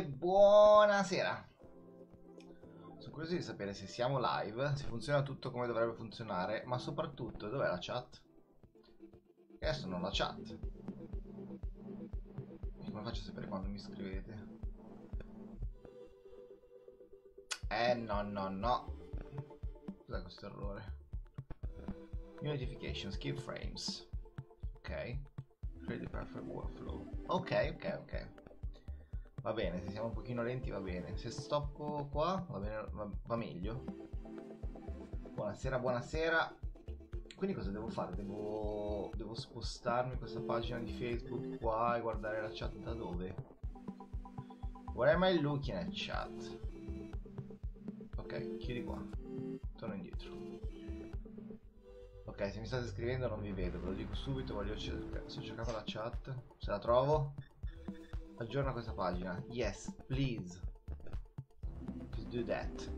E buonasera. Sono curioso di sapere se siamo live, se funziona tutto come dovrebbe funzionare, ma soprattutto dov'è la chat? Adesso non la chat. Come faccio a sapere quando mi scrivete? Eh no no no. Cos'è questo errore? New notification, skip frames. Ok. Create the perfect workflow. Ok, ok, ok. Va bene, se siamo un pochino lenti va bene. Se stoppo qua va, bene, va, va meglio. Buonasera, buonasera. Quindi cosa devo fare? Devo, devo spostarmi questa pagina di Facebook qua e guardare la chat da dove? Where am I looking at chat? Ok, chiudi qua. Torno indietro. Ok, se mi state scrivendo non vi vedo, ve lo dico subito, voglio cercare, la chat, se la trovo. Aggiorna questa pagina. Yes, please. Just do that.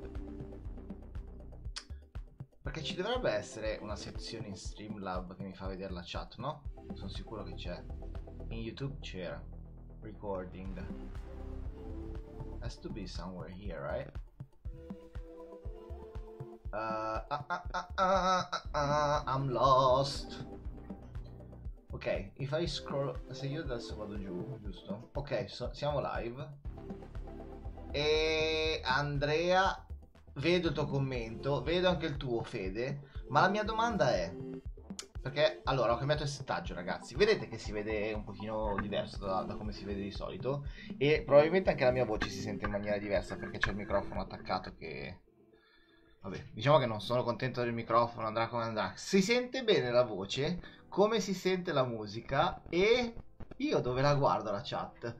Perché ci dovrebbe essere una sezione in Streamlab che mi fa vedere la chat, no? Sono sicuro che c'è. In YouTube c'era. Recording. Has to be somewhere here, right? Uh, ah, ah, I'm lost. Ok, I scroll... Se io adesso vado giù, giusto? Ok, so, siamo live. E Andrea, vedo il tuo commento, vedo anche il tuo Fede, ma la mia domanda è... Perché, allora, ho cambiato il settaggio, ragazzi. Vedete che si vede un pochino diverso da, da, come si vede di solito. E probabilmente anche la mia voce si sente in maniera diversa perché c'è il microfono attaccato che... Vabbè, diciamo che non sono contento del microfono, andrà come andrà. Si sente bene la voce, come si sente la musica e io dove la guardo la chat.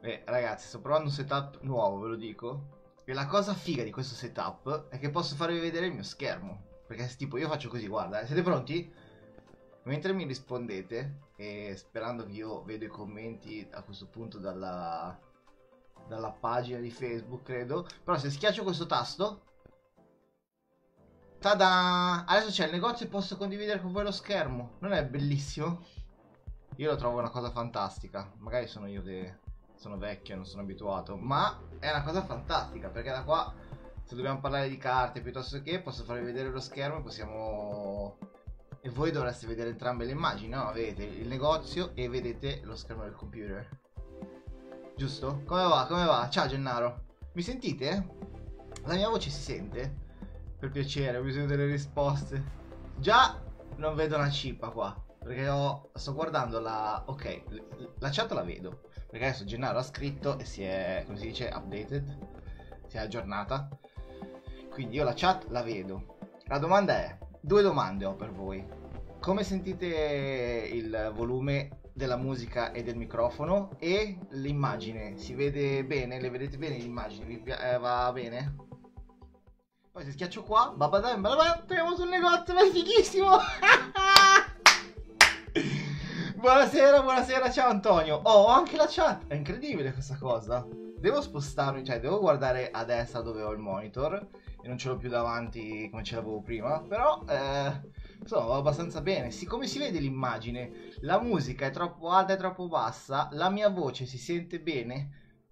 Beh, ragazzi, sto provando un setup nuovo, ve lo dico. E la cosa figa di questo setup è che posso farvi vedere il mio schermo. Perché tipo io faccio così, guarda, eh, siete pronti? Mentre mi rispondete, e sperando che io vedo i commenti a questo punto dalla, dalla pagina di Facebook, credo. Però se schiaccio questo tasto... Tada! Adesso c'è il negozio e posso condividere con voi lo schermo. Non è bellissimo? Io lo trovo una cosa fantastica. Magari sono io che sono vecchio non sono abituato. Ma è una cosa fantastica perché da qua, se dobbiamo parlare di carte piuttosto che, posso farvi vedere lo schermo e possiamo... E voi dovreste vedere entrambe le immagini, no? Vedete il negozio e vedete lo schermo del computer. Giusto? Come va? Come va? Ciao Gennaro. Mi sentite? La mia voce si sente? Per piacere, ho bisogno delle risposte. Già non vedo una cippa qua. Perché ho, sto guardando la... Ok, la chat la vedo. Perché adesso Gennaro ha scritto e si è, come si dice, updated. Si è aggiornata. Quindi io la chat la vedo. La domanda è... Due domande ho per voi. Come sentite il volume della musica e del microfono e l'immagine. Si vede bene? Le vedete bene le immagini? Vi eh, va bene? Poi se schiaccio qua, babadam, babadam, entriamo sul negozio, ma è fighissimo! buonasera, buonasera, ciao Antonio. Oh, ho anche la chat, è incredibile questa cosa. Devo spostarmi, cioè devo guardare a destra dove ho il monitor e non ce l'ho più davanti come ce l'avevo prima, però... Eh insomma va abbastanza bene. Siccome si vede l'immagine, la musica è troppo alta e troppo bassa, la mia voce si sente bene.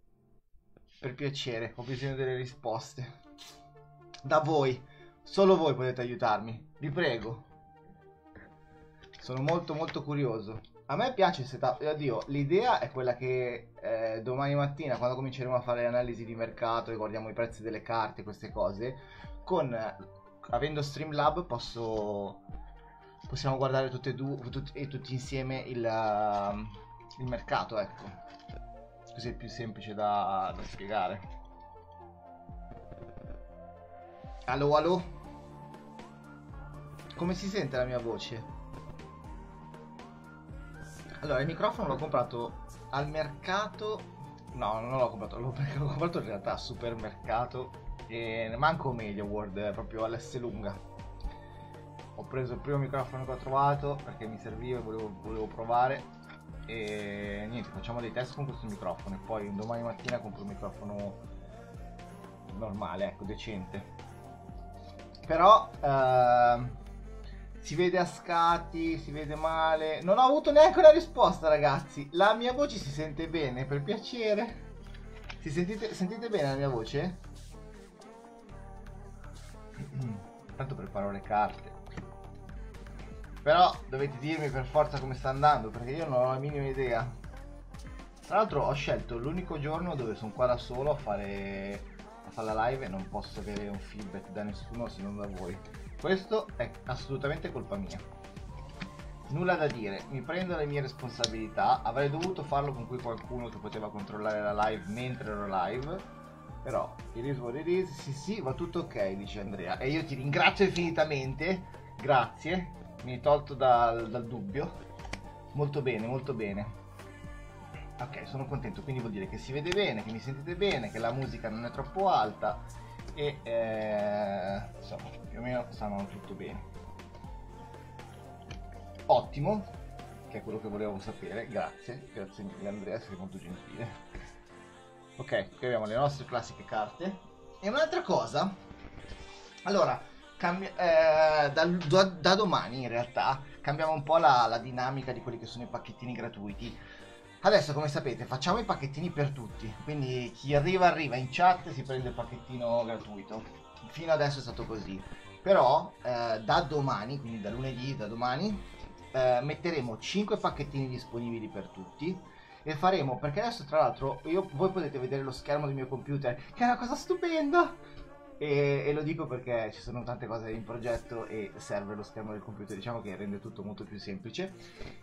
Per piacere, ho bisogno delle risposte. Da voi, solo voi potete aiutarmi, vi prego. Sono molto molto curioso. A me piace il setup, oddio, l'idea è quella che eh, domani mattina quando cominceremo a fare analisi di mercato e guardiamo i prezzi delle carte, queste cose, con avendo Streamlab posso possiamo guardare tutte e due tutti, e tutti insieme il, uh, il, mercato ecco. Così è più semplice da, da spiegare. Allo allo? Come si sente la mia voce allora il microfono l'ho comprato al mercato no non l'ho comprato l'ho, l'ho comprato in realtà al supermercato e manco meglio Word proprio all'S lunga. Ho preso il primo microfono che ho trovato perché mi serviva e volevo, volevo provare e niente facciamo dei test con questo microfono e poi domani mattina compro un microfono normale ecco decente. Però eh, si vede a scatti, si vede male. Non ho avuto neanche una risposta, ragazzi. La mia voce si sente bene, per piacere. Si sentite, sentite bene la mia voce? Tanto preparo le carte. Però dovete dirmi per forza come sta andando, perché io non ho la minima idea. Tra l'altro ho scelto l'unico giorno dove sono qua da solo a fare, a fare la live e non posso avere un feedback da nessuno se non da voi. Questo è assolutamente colpa mia. Nulla da dire, mi prendo le mie responsabilità, avrei dovuto farlo con cui qualcuno che poteva controllare la live mentre ero live, però it is what it is, sì sì, va tutto ok, dice Andrea, e io ti ringrazio infinitamente, grazie, mi hai tolto dal, dal dubbio, molto bene, molto bene. Ok, sono contento, quindi vuol dire che si vede bene, che mi sentite bene, che la musica non è troppo alta e eh, insomma, più o meno stanno tutto bene. Ottimo, che è quello che volevo sapere, grazie, grazie mille Andrea, sei molto gentile. Ok, qui abbiamo le nostre classiche carte. E un'altra cosa, allora, eh, da, da, da, domani in realtà cambiamo un po' la, la dinamica di quelli che sono i pacchettini gratuiti. Adesso, come sapete, facciamo i pacchettini per tutti, quindi chi arriva arriva in chat si prende il pacchettino gratuito. Fino adesso è stato così. Però eh, da domani, quindi da lunedì, da domani, eh, metteremo 5 pacchettini disponibili per tutti e faremo, perché adesso tra l'altro io, voi potete vedere lo schermo del mio computer, che è una cosa stupenda! E, e, lo dico perché ci sono tante cose in progetto e serve lo schermo del computer, diciamo che rende tutto molto più semplice.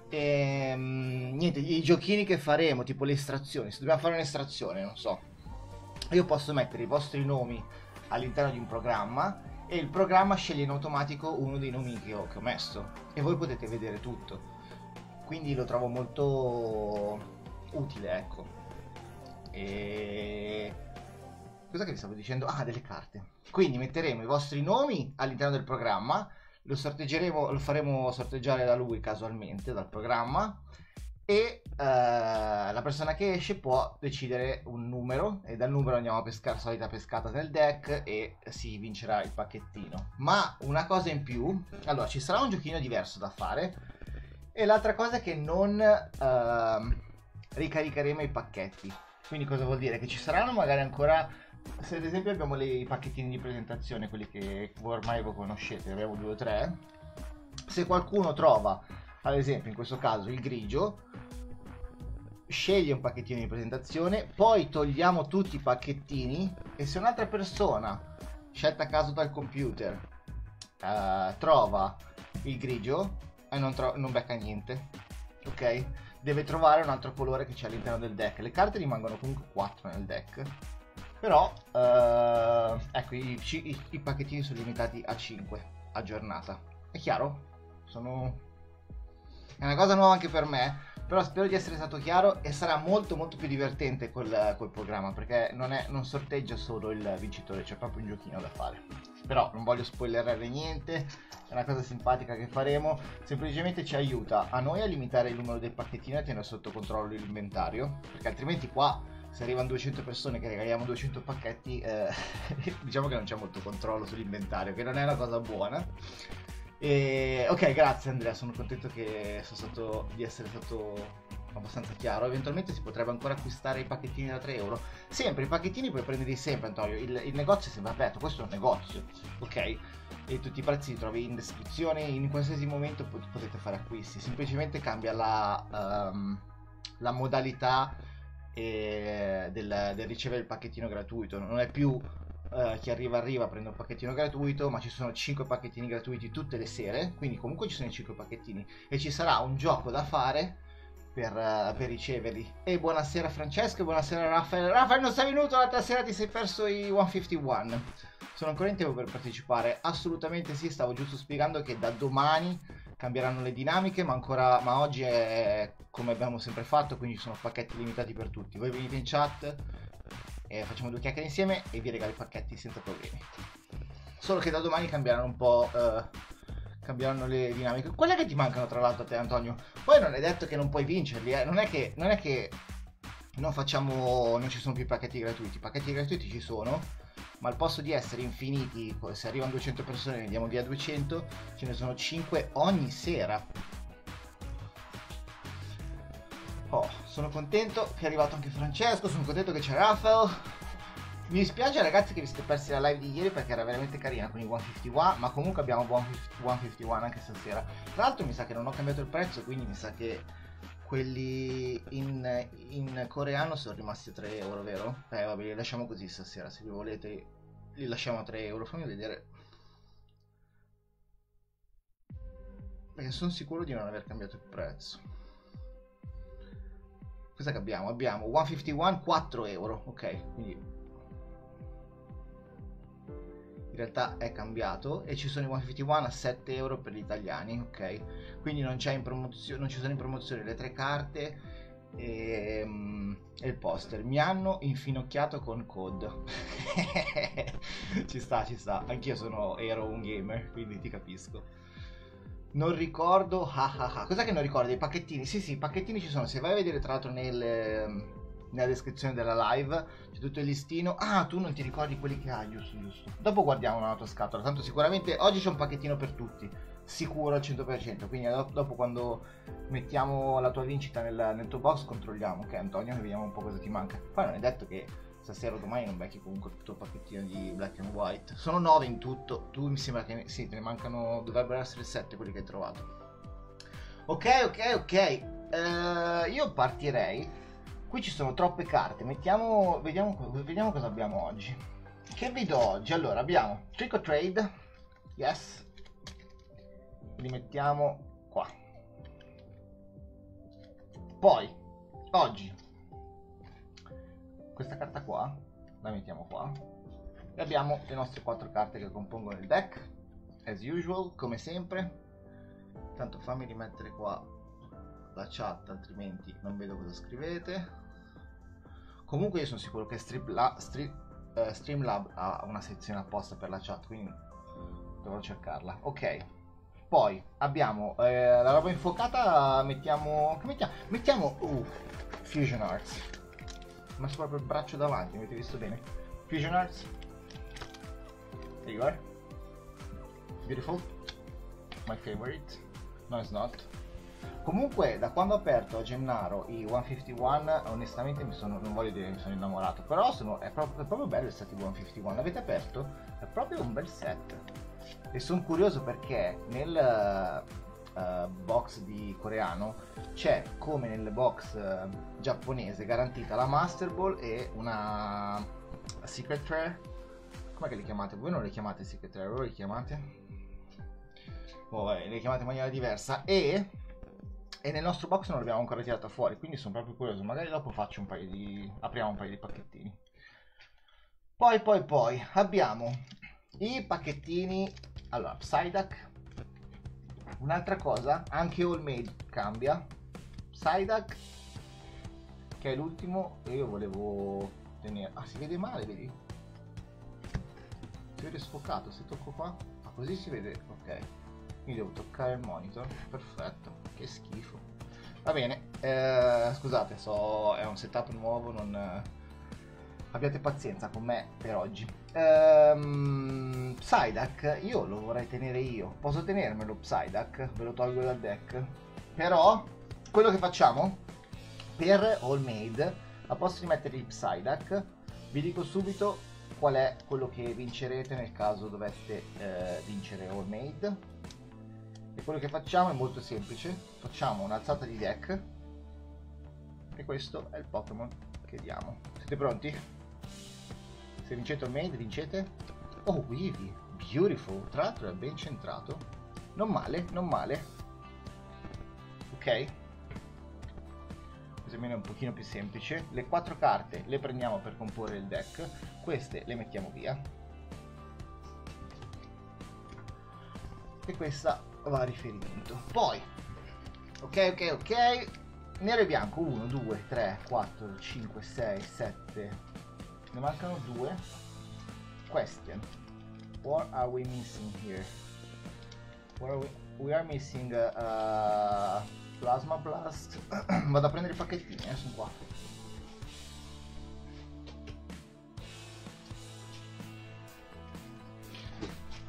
E, um, niente, i giochini che faremo, tipo le estrazioni, se dobbiamo fare un'estrazione, non so, io posso mettere i vostri nomi all'interno di un programma e il programma sceglie in automatico uno dei nomi che ho, che ho messo e voi potete vedere tutto. Quindi lo trovo molto utile, ecco. E Cosa che vi stavo dicendo? Ah, delle carte. Quindi metteremo i vostri nomi all'interno del programma, lo sorteggeremo, lo faremo sorteggiare da lui casualmente dal programma e uh, la persona che esce può decidere un numero e dal numero andiamo a pescare solita pescata nel deck e si vincerà il pacchettino. Ma una cosa in più, allora ci sarà un giochino diverso da fare e l'altra cosa è che non uh, ricaricheremo i pacchetti. Quindi cosa vuol dire? Che ci saranno magari ancora se ad esempio abbiamo le, i pacchettini di presentazione, quelli che ormai voi conoscete, abbiamo due o tre, se qualcuno trova, ad esempio in questo caso il grigio, sceglie un pacchettino di presentazione, poi togliamo tutti i pacchettini e se un'altra persona, scelta a caso dal computer, uh, trova il grigio e non, non becca niente, ok? Deve trovare un altro colore che c'è all'interno del deck. Le carte rimangono comunque 4 nel deck però, uh, ecco, i, i, i, pacchettini sono limitati a 5 a giornata. È chiaro? Sono... È una cosa nuova anche per me, però spero di essere stato chiaro e sarà molto molto più divertente quel, quel programma, perché non, è, non sorteggia solo il vincitore, c'è proprio un giochino da fare. Però non voglio spoilerare niente, è una cosa simpatica che faremo, semplicemente ci aiuta a noi a limitare il numero dei pacchettini e a tenere sotto controllo l'inventario, perché altrimenti qua se arrivano 200 persone che regaliamo 200 pacchetti, eh, diciamo che non c'è molto controllo sull'inventario, che non è una cosa buona. E, ok, grazie Andrea, sono contento che sono stato, di essere stato abbastanza chiaro. Eventualmente si potrebbe ancora acquistare i pacchettini da 3 euro. Sempre, i pacchettini puoi prenderli sempre, Antonio. Il, il negozio è sempre aperto, questo è un negozio, ok? E tutti i prezzi li trovi in descrizione, in qualsiasi momento potete fare acquisti. Semplicemente cambia la, um, la modalità del, del, ricevere il pacchettino gratuito. Non è più uh, chi arriva arriva prende un pacchettino gratuito, ma ci sono 5 pacchettini gratuiti tutte le sere, quindi comunque ci sono i 5 pacchettini e ci sarà un gioco da fare per, uh, per riceverli. E buonasera Francesco, buonasera Raffaele. Raffaele non sei venuto l'altra sera, ti sei perso i 151. Sono ancora in tempo per partecipare? Assolutamente sì, stavo giusto spiegando che da domani cambieranno le dinamiche, ma, ancora, ma oggi è come abbiamo sempre fatto, quindi sono pacchetti limitati per tutti. Voi venite in chat, e facciamo due chiacchiere insieme e vi regalo i pacchetti senza problemi. Solo che da domani cambieranno un po'... Uh, cambieranno le dinamiche. Quelle che ti mancano tra l'altro a te Antonio. Poi non è detto che non puoi vincerli, eh. non, è che, non è che non facciamo... non ci sono più pacchetti gratuiti. I pacchetti gratuiti ci sono ma al posto di essere infiniti, se arrivano 200 persone ne diamo via 200, ce ne sono 5 ogni sera. Oh, sono contento che è arrivato anche Francesco, sono contento che c'è Rafael. Mi dispiace ragazzi che vi siete persi la live di ieri perché era veramente carina con i 151, ma comunque abbiamo 151 anche stasera. Tra l'altro mi sa che non ho cambiato il prezzo, quindi mi sa che quelli in, in coreano sono rimasti 3 euro, vero? Eh vabbè, li lasciamo così stasera, se vi volete li lasciamo a 3 euro. Fammi vedere. Perché sono sicuro di non aver cambiato il prezzo. Cosa che abbiamo? Abbiamo 151 4 euro, ok, quindi realtà è cambiato e ci sono i 151 a 7 euro per gli italiani, ok? Quindi non, c'è in promozio- non ci sono in promozione le tre carte e, um, e il poster. Mi hanno infinocchiato con code. ci sta, ci sta. Anch'io sono, ero un gamer, quindi ti capisco. Non ricordo. Ah, ah, ah. Cos'è che non ricordo? I pacchettini. Sì, sì, i pacchettini ci sono. Se vai a vedere, tra l'altro, nel, nella descrizione della live c'è tutto il listino. Ah, tu non ti ricordi quelli che hai, giusto, giusto. Dopo guardiamo la tua scatola. Tanto sicuramente oggi c'è un pacchettino per tutti. Sicuro al 100%. Quindi dopo, quando mettiamo la tua vincita nel, nel tuo box, controlliamo. Ok, Antonio, vediamo un po' cosa ti manca. Poi non è detto che stasera o domani non becchi comunque tutto il pacchettino di black and white. Sono 9 in tutto, tu mi sembra che sì, te ne mancano, dovrebbero essere 7 quelli che hai trovato. Ok, ok, ok. Uh, io partirei. Qui ci sono troppe carte, mettiamo, vediamo, vediamo cosa abbiamo oggi. Che vi do oggi? Allora, abbiamo Trick or Trade, yes, li mettiamo qua. Poi, oggi questa carta qua la mettiamo qua e abbiamo le nostre quattro carte che compongono il deck as usual come sempre tanto fammi rimettere qua la chat altrimenti non vedo cosa scrivete comunque io sono sicuro che Streamlab, Stream, uh, Streamlab ha una sezione apposta per la chat quindi dovrò cercarla ok poi abbiamo eh, la roba infuocata mettiamo mettiamo, mettiamo uh, Fusion Arts messo proprio il braccio davanti, avete visto bene? Fusion Arts. There you are. Beautiful. My favorite. No, it's not. Comunque, da quando ho aperto a Gennaro i 151, onestamente mi sono, non voglio dire che mi sono innamorato, però sono, è, proprio, è proprio bello il set 151. L'avete aperto? È proprio un bel set. E sono curioso perché nel uh, box di coreano c'è come nel box uh, giapponese garantita la Master Ball e una Secret Rare come le chiamate? voi non le chiamate Secret Rare voi le chiamate? Oh, vabbè, le chiamate in maniera diversa e e nel nostro box non l'abbiamo ancora tirata fuori quindi sono proprio curioso. Magari dopo faccio un paio di apriamo un paio di pacchettini. Poi poi poi abbiamo i pacchettini. Allora Psyduck. Un'altra cosa, anche All Made cambia. Psyduck, che è l'ultimo, e io volevo tenere... Ah, si vede male, vedi? Si vede sfocato, se tocco qua... Ah, così si vede, ok. Quindi devo toccare il monitor, perfetto, che schifo. Va bene, eh, scusate, so, è un setup nuovo, non... Abbiate pazienza con me per oggi. Ehm, Psyduck, io lo vorrei tenere io. Posso tenermelo Psyduck? Ve lo tolgo dal deck. Però, quello che facciamo per All Made, a posto di mettere il Psyduck, vi dico subito qual è quello che vincerete nel caso doveste eh, vincere All Made. E quello che facciamo è molto semplice. Facciamo un'alzata di deck. E questo è il Pokémon che diamo. Siete pronti? Se vincete il main, vincete. Oh, Weavy. Beautiful. Tra l'altro è ben centrato. Non male, non male. Ok. Così almeno è un pochino più semplice. Le quattro carte le prendiamo per comporre il deck. Queste le mettiamo via. E questa va a riferimento. Poi, ok, ok, ok. Nero e bianco 1, 2, 3, 4, 5, 6, 7, ne mancano due. Question. What are we missing here? What are we, we are missing uh, Plasma Blast. Vado a prendere i pacchettini, eh, sono qua.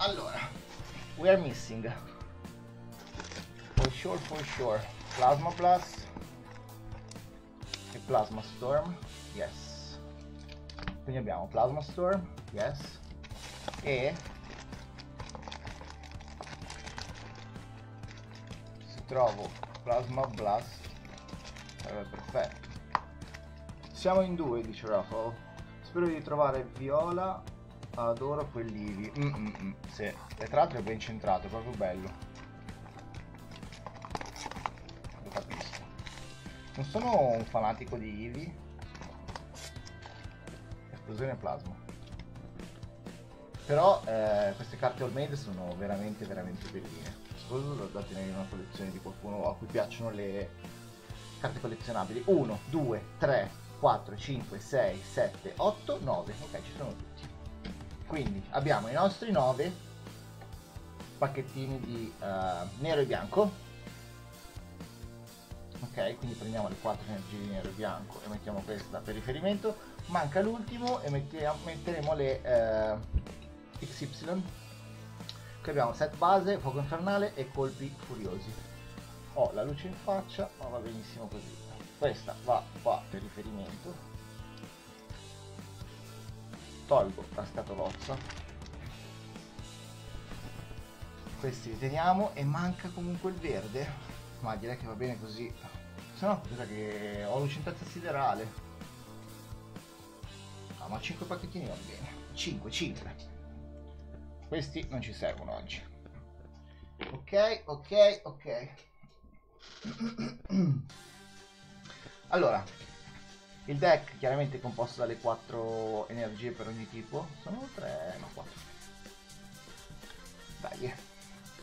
allora we are missing for sure for sure. Plasma blast e plasma storm yes. Quindi abbiamo plasma storm yes. E se trovo plasma blast sarebbe perfetto. Siamo in due dice Raffle spero di trovare viola adoro quell'ivi mm -mm -mm. sì. e tra l'altro è ben centrato è proprio bello non sono un fanatico di Ivi esplosione plasma. Però eh, queste carte all made sono veramente veramente belline. Soprattutto da tenere in una collezione di qualcuno a cui piacciono le carte collezionabili. 1 2 3 4 5 6 7 8 9 ok ci sono tutti. Quindi abbiamo i nostri 9 pacchettini di uh, nero e bianco ok quindi prendiamo le 4 energie di nero e bianco e mettiamo questa per riferimento. Manca l'ultimo e mettiamo, metteremo le uh, XY qui abbiamo set base, fuoco infernale e colpi furiosi. Ho la luce in faccia ma va benissimo così. Questa va qua per riferimento. Tolgo la scatolozza. Questi li teniamo e manca comunque il verde. Ma direi che va bene così se no cosa che ho lucentezza siderale. Ah ma 5 pacchettini va bene. 5 5 questi non ci servono oggi. Ok ok ok. Allora il deck chiaramente è composto dalle 4 energie per ogni tipo. Sono 3 no 4 dai.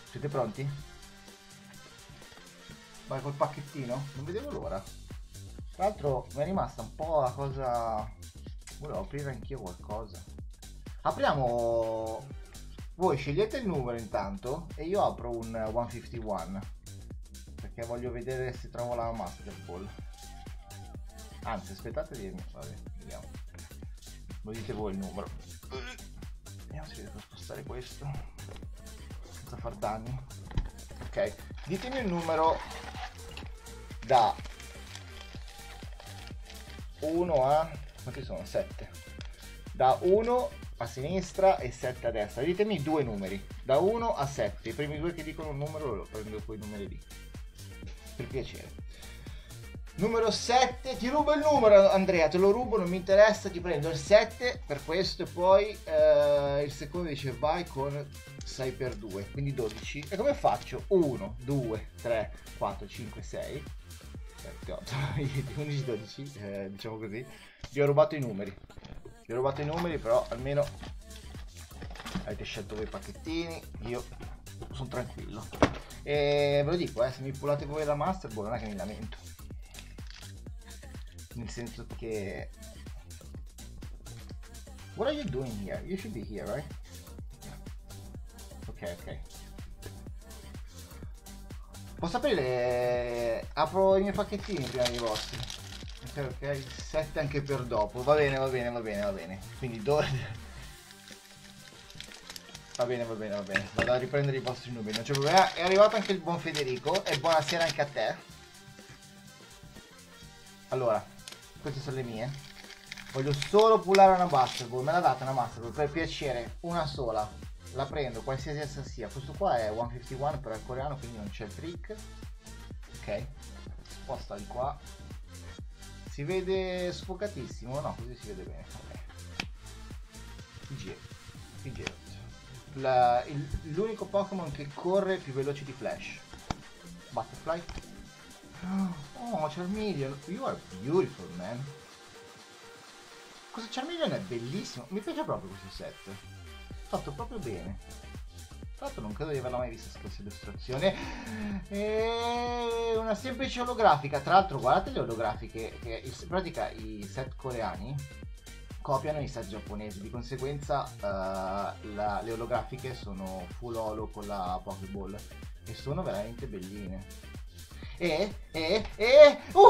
Siete pronti? Vai col pacchettino non vedevo l'ora tra l'altro mi è rimasta un po' la cosa volevo aprire anch'io qualcosa apriamo voi scegliete il numero intanto e io apro un 151 perché voglio vedere se trovo la Master Ball. Anzi, aspettate di. Vabbè, vediamo. Lo dite voi il numero. Vediamo se riesco a spostare questo senza far danni. Ok, ditemi il numero da 1 a quanti sono? 7 da 1 a sinistra e 7 a destra. Ditemi due numeri, da 1 a 7. I primi due che dicono un numero lo prendo quei numeri lì. Per piacere. Numero 7, ti rubo il numero Andrea, te lo rubo, non mi interessa, ti prendo il 7 per questo e poi eh, il secondo dice vai con 6 per 2, quindi 12. E come faccio? 1, 2, 3, 4, 5, 6, 7, 8, 11, 12, eh, diciamo così. Vi ho rubato i numeri. Vi ho rubato i numeri, però almeno avete scelto voi i pacchettini. Io sono tranquillo. E ve lo dico, eh, se mi pullate voi la Master Ball non è che mi lamento. Nel senso che... What are you doing here? You should be here, right? Ok, ok. Posso aprire... Apro i miei pacchettini prima dei vostri. Ok 7 anche per dopo. Va bene va bene va bene va bene. Quindi 12 va bene va bene va bene. Vado a riprendere i vostri numeri. Non c'è problema. È arrivato anche il buon Federico e buonasera anche a te. Allora queste sono le mie. Voglio solo pullare una basketball me la date una basketball per piacere una sola la prendo qualsiasi essa sia questo qua è 151 però è coreano quindi non c'è il trick ok sposta di qua si vede sfocatissimo? No, così si vede bene. Okay. PG. l'unico Pokémon che corre più veloce di Flash. Butterfly. Oh, Charmeleon. You are beautiful, man. Questo Charmeleon è bellissimo. Mi piace proprio questo set. Fatto proprio bene. Tra l'altro non credo di averla mai vista questa illustrazione. E una semplice olografica. Tra l'altro guardate le olografiche. Che in pratica i set coreani copiano i set giapponesi. Di conseguenza uh, la, le olografiche sono full holo con la Pokéball. E sono veramente belline. E, e, e... Uh,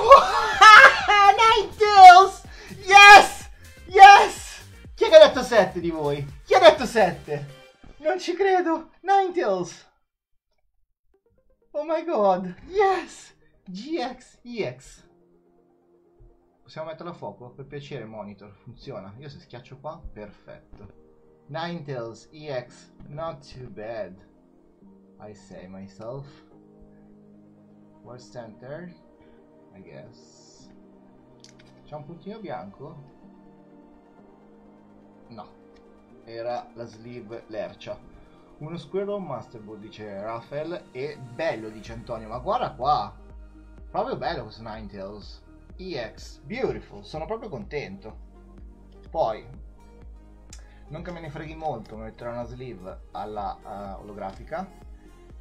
Ninetales! Yes! Yes! Chi ha detto 7 di voi? Chi ha detto 7? Non ci credo! Ninetales! Oh my god! Yes! GX, EX. Possiamo metterlo a fuoco? Per piacere, monitor. Funziona. Io se schiaccio qua, perfetto. Ninetales, EX. Not too bad. I say myself. Where's center? I guess. C'è un puntino bianco? No. Era la sleeve lercia. Uno Squirrel Masterboard, dice Rafael. E bello, dice Antonio. Ma guarda qua. Proprio bello questo Ninetales. EX. Beautiful. Sono proprio contento. Poi, non che me ne freghi molto, mi metterò una sleeve alla uh, olografica.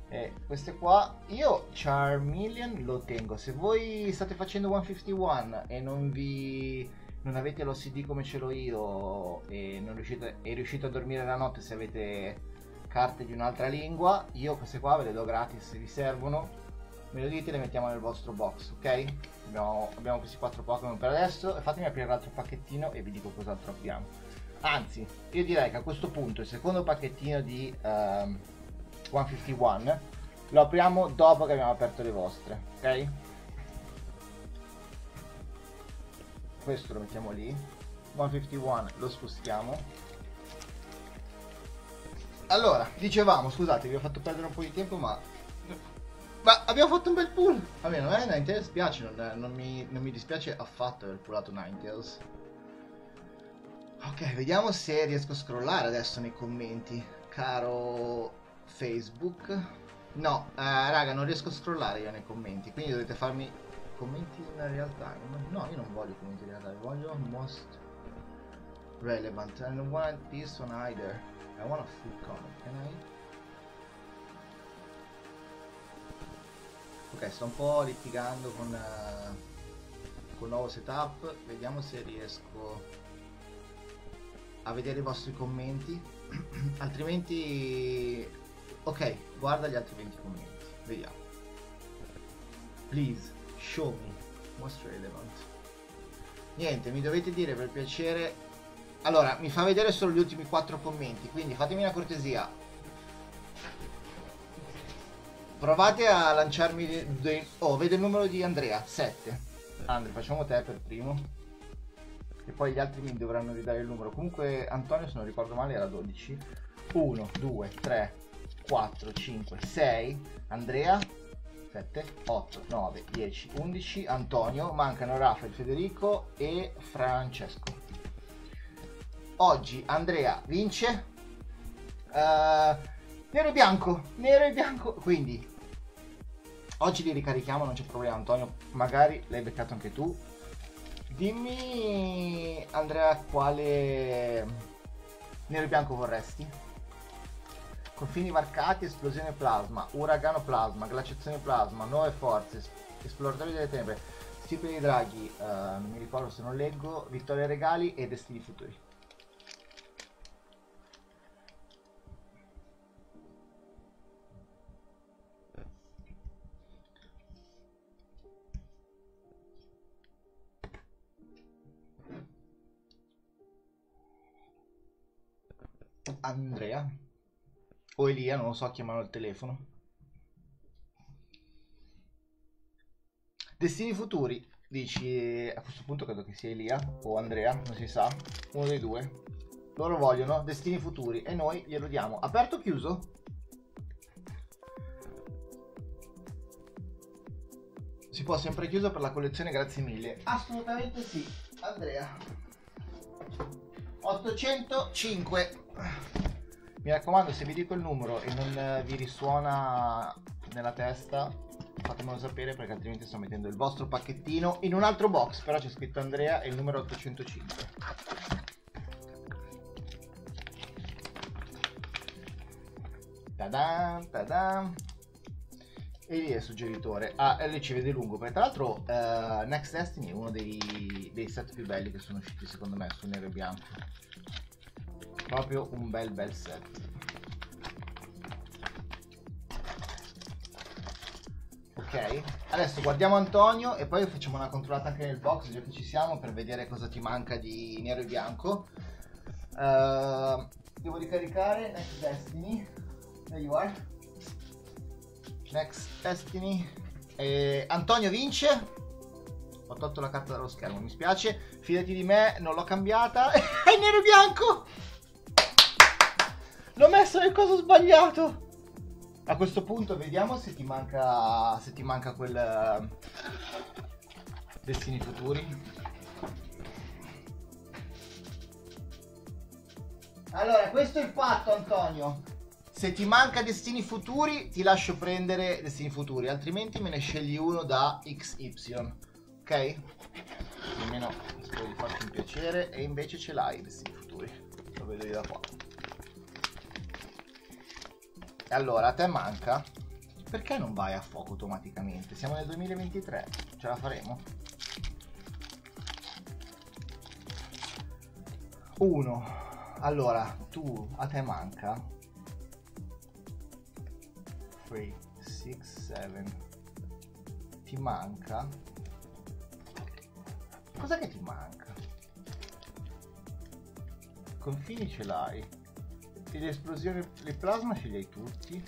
E queste qua, io Charmeleon lo tengo. Se voi state facendo 151 e non vi non avete l'OCD come ce l'ho io e non riuscite, e riuscite a dormire la notte se avete carte di un'altra lingua, io queste qua ve le do gratis se vi servono. Me lo dite e le mettiamo nel vostro box, ok? Abbiamo, abbiamo questi quattro Pokémon per adesso fatemi aprire l'altro pacchettino e vi dico cos'altro abbiamo. Anzi, io direi che a questo punto il secondo pacchettino di um, ehm, 151 lo apriamo dopo che abbiamo aperto le vostre, ok? Questo lo mettiamo lì. 151 lo spostiamo allora, dicevamo, scusate, vi ho fatto perdere un po' di tempo, ma... Ma abbiamo fatto un bel pull! A me non è Ninetales spiace, non, non, mi, non mi dispiace affatto aver pullato Ninetales. Ok, vediamo se riesco a scrollare adesso nei commenti. Caro Facebook. No, eh, raga, non riesco a scrollare io nei commenti, quindi dovete farmi commenti in realtà. No, io non voglio commenti in realtà, voglio most relevant. I don't want this one either. I want a food comic, can I? Ok, sto un po' litigando con, uh, con il nuovo setup, vediamo se riesco a vedere i vostri commenti, altrimenti... Ok, guarda gli altri 20 commenti, vediamo. Please, show me, most relevant. Niente, mi dovete dire per piacere allora, mi fa vedere solo gli ultimi quattro commenti, quindi fatemi una cortesia. Provate a lanciarmi dei... Oh, vedo il numero di Andrea, 7. Andre, facciamo te per primo. E poi gli altri mi dovranno ridare il numero. Comunque Antonio, se non ricordo male, era 12. 1, 2, 3, 4, 5, 6. Andrea, 7, 8, 9, 10, 11. Antonio, mancano Raffaele, Federico e Francesco oggi Andrea vince uh, nero e bianco nero e bianco quindi oggi li ricarichiamo non c'è problema Antonio magari l'hai beccato anche tu dimmi Andrea quale nero e bianco vorresti confini marcati esplosione plasma uragano plasma glaciazione plasma nuove forze esploratori delle tenebre stipe di draghi uh, non mi ricordo se non leggo vittorie regali e destini futuri. Andrea o Elia, non lo so, chiamano il telefono. Destini futuri, dici a questo punto credo che sia Elia o Andrea, non si sa, uno dei due. Loro vogliono destini futuri e noi glielo diamo. Aperto o chiuso? Si può sempre chiuso per la collezione, grazie mille. Assolutamente sì, Andrea. 805 mi raccomando se vi dico il numero e non vi risuona nella testa fatemelo sapere perché altrimenti sto mettendo il vostro pacchettino in un altro box però c'è scritto Andrea e il numero 805 Tadam, tadam. E lì è il suggeritore. Ah, lì ci vede lungo. Perché tra l'altro uh, Next Destiny è uno dei, dei set più belli che sono usciti secondo me su nero e bianco proprio un bel bel set ok adesso guardiamo Antonio e poi facciamo una controllata anche nel box già che ci siamo per vedere cosa ti manca di nero e bianco uh, devo ricaricare Next Destiny There you are. Next Destiny. Eh, Antonio vince. Ho tolto la carta dallo schermo, mi spiace. Fidati di me, non l'ho cambiata. È nero e bianco! L'ho messo nel coso sbagliato. A questo punto vediamo se ti manca. Se ti manca quel. eh, Destini futuri. Allora, questo è il patto, Antonio. Se ti manca destini futuri, ti lascio prendere destini futuri, altrimenti me ne scegli uno da XY. Ok? Almeno spero di farti un piacere. E invece ce l'hai destini futuri. Lo vedo io da qua. E allora, a te manca. Perché non vai a fuoco automaticamente? Siamo nel 2023. Ce la faremo? Uno. Allora, tu a te manca 3, 6, 7 Ti manca Cos'è che ti manca? Confini ce l'hai E le esplosioni, le plasma ce li hai tutti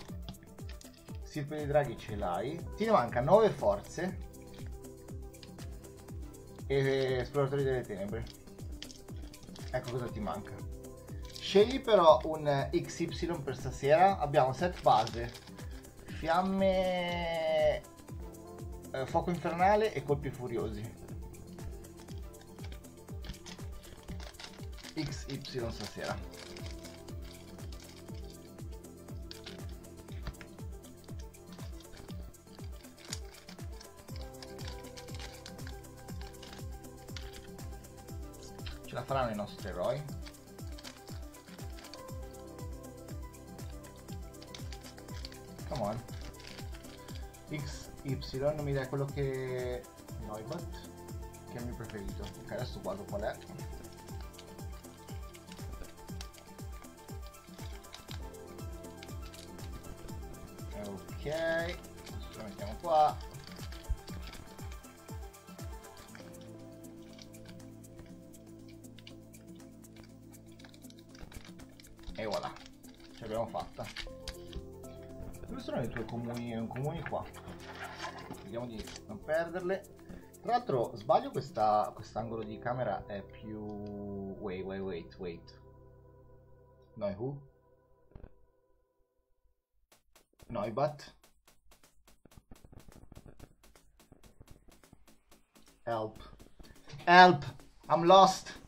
Sirpe dei draghi ce l'hai Ti ne manca 9 forze E esploratori delle tenebre Ecco cosa ti manca Scegli però un XY per stasera. Abbiamo set base, fiamme, eh, fuoco infernale e colpi furiosi. XY stasera. Faranno i nostri eroi. Come on. X, Y, non mi dai quello che... Neubot, che è il mio preferito. Ok, adesso guardo qual è. L'altro, sbaglio questa, quest'angolo di camera è più... Wait, wait, wait, wait. Noi who? Noibat. Help. Help! I'm lost!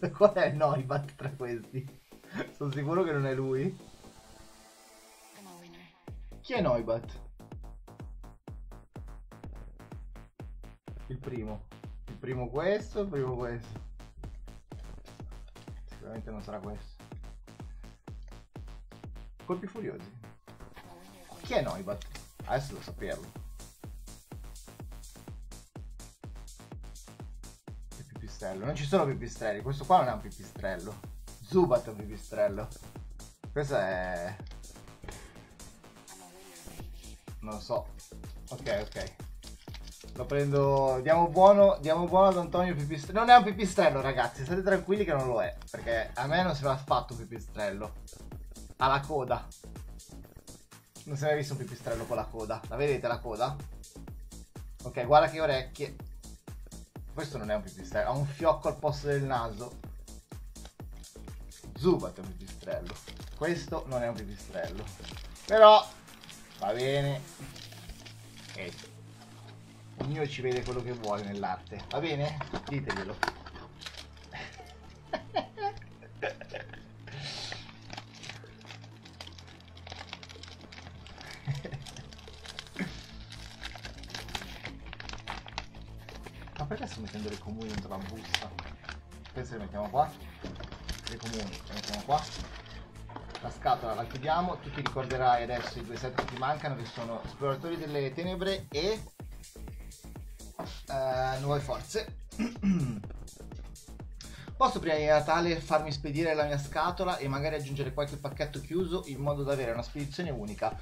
Qual è Noibat tra questi? Sono sicuro che non è lui. Chi è Noibat? Il primo. Il primo questo, il primo questo. Sicuramente non sarà questo. Colpi furiosi. Chi è Noibat? Adesso devo saperlo. Il pipistrello. Non ci sono pipistrelli. Questo qua non è un pipistrello. Zubat è un pipistrello. Questo è... Non lo so. Ok, ok. Lo prendo. Diamo buono. Diamo buono ad Antonio Pipistrello. Non è un pipistrello, ragazzi. State tranquilli che non lo è. Perché a me non si va fatto un pipistrello. Ha la coda. Non si è mai visto un pipistrello con la coda. La vedete la coda? Ok, guarda che orecchie. Questo non è un pipistrello. Ha un fiocco al posto del naso. Zubat è un pipistrello. Questo non è un pipistrello. Però va bene. E ognuno ci vede quello che vuole nell'arte. Va bene? Diteglielo. Ma perché sto mettendo le comuni dentro la busta? Queste le mettiamo qua. Le comuni le mettiamo qua. La scatola la chiudiamo. Tu ti ricorderai adesso i due set che ti mancano che sono Esploratori delle Tenebre e eh, Nuove Forze. Posso prima di Natale farmi spedire la mia scatola e magari aggiungere qualche pacchetto chiuso in modo da avere una spedizione unica?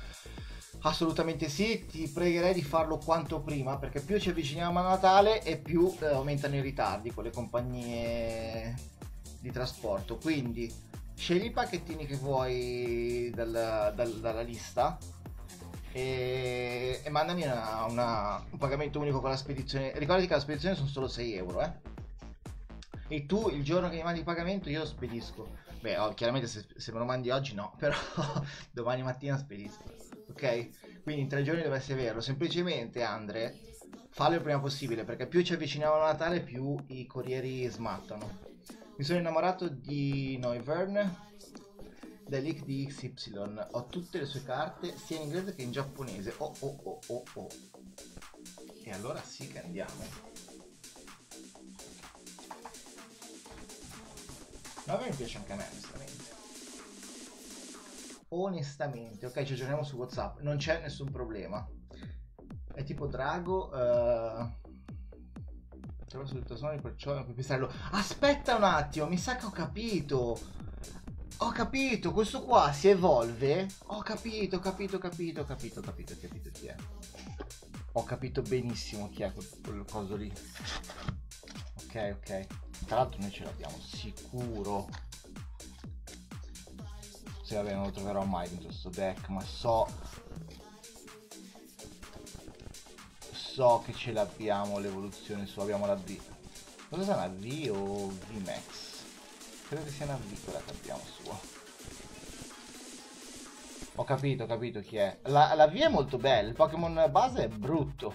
Assolutamente sì, ti pregherei di farlo quanto prima perché più ci avviciniamo a Natale e più eh, aumentano i ritardi con le compagnie di trasporto. Quindi scegli i pacchettini che vuoi dal- dal- dalla lista e, e mandami una- una- un pagamento unico con la spedizione. Ricordati che la spedizione sono solo 6 euro, eh. E tu il giorno che mi mandi il pagamento io spedisco. Beh, oh, chiaramente se, se me lo mandi oggi no, però domani mattina spedisco. Ok? Quindi in tre giorni dovresti averlo. Semplicemente, Andre, fallo il prima possibile perché più ci avviciniamo a Natale più i corrieri smattano. Mi sono innamorato di Noivern dell'Ic di XY. Ho tutte le sue carte sia in inglese che in giapponese. Oh oh oh oh oh. E allora sì che andiamo. Ma a me piace anche a me, onestamente. Onestamente, ok, ci aggiorniamo su WhatsApp. Non c'è nessun problema. È tipo Drago. Uh... Trovo subito suoni, perciò non puoi pisarlo. Aspetta un attimo, mi sa che ho capito. Ho capito, questo qua si evolve. Ho capito, capito, capito, capito, capito, capito chi è. Ho capito benissimo chi è quel, quel coso lì. Ok, ok. Tra l'altro noi ce l'abbiamo sicuro. Sì, vabbè, non lo troverò mai dentro sto deck, ma so... So che ce l'abbiamo l'evoluzione su, abbiamo la V. Cosa sarà V o VMAX? Credo che sia una quella che abbiamo sua. Ho capito, ho capito chi è. La, la V è molto bella, il Pokémon base è brutto.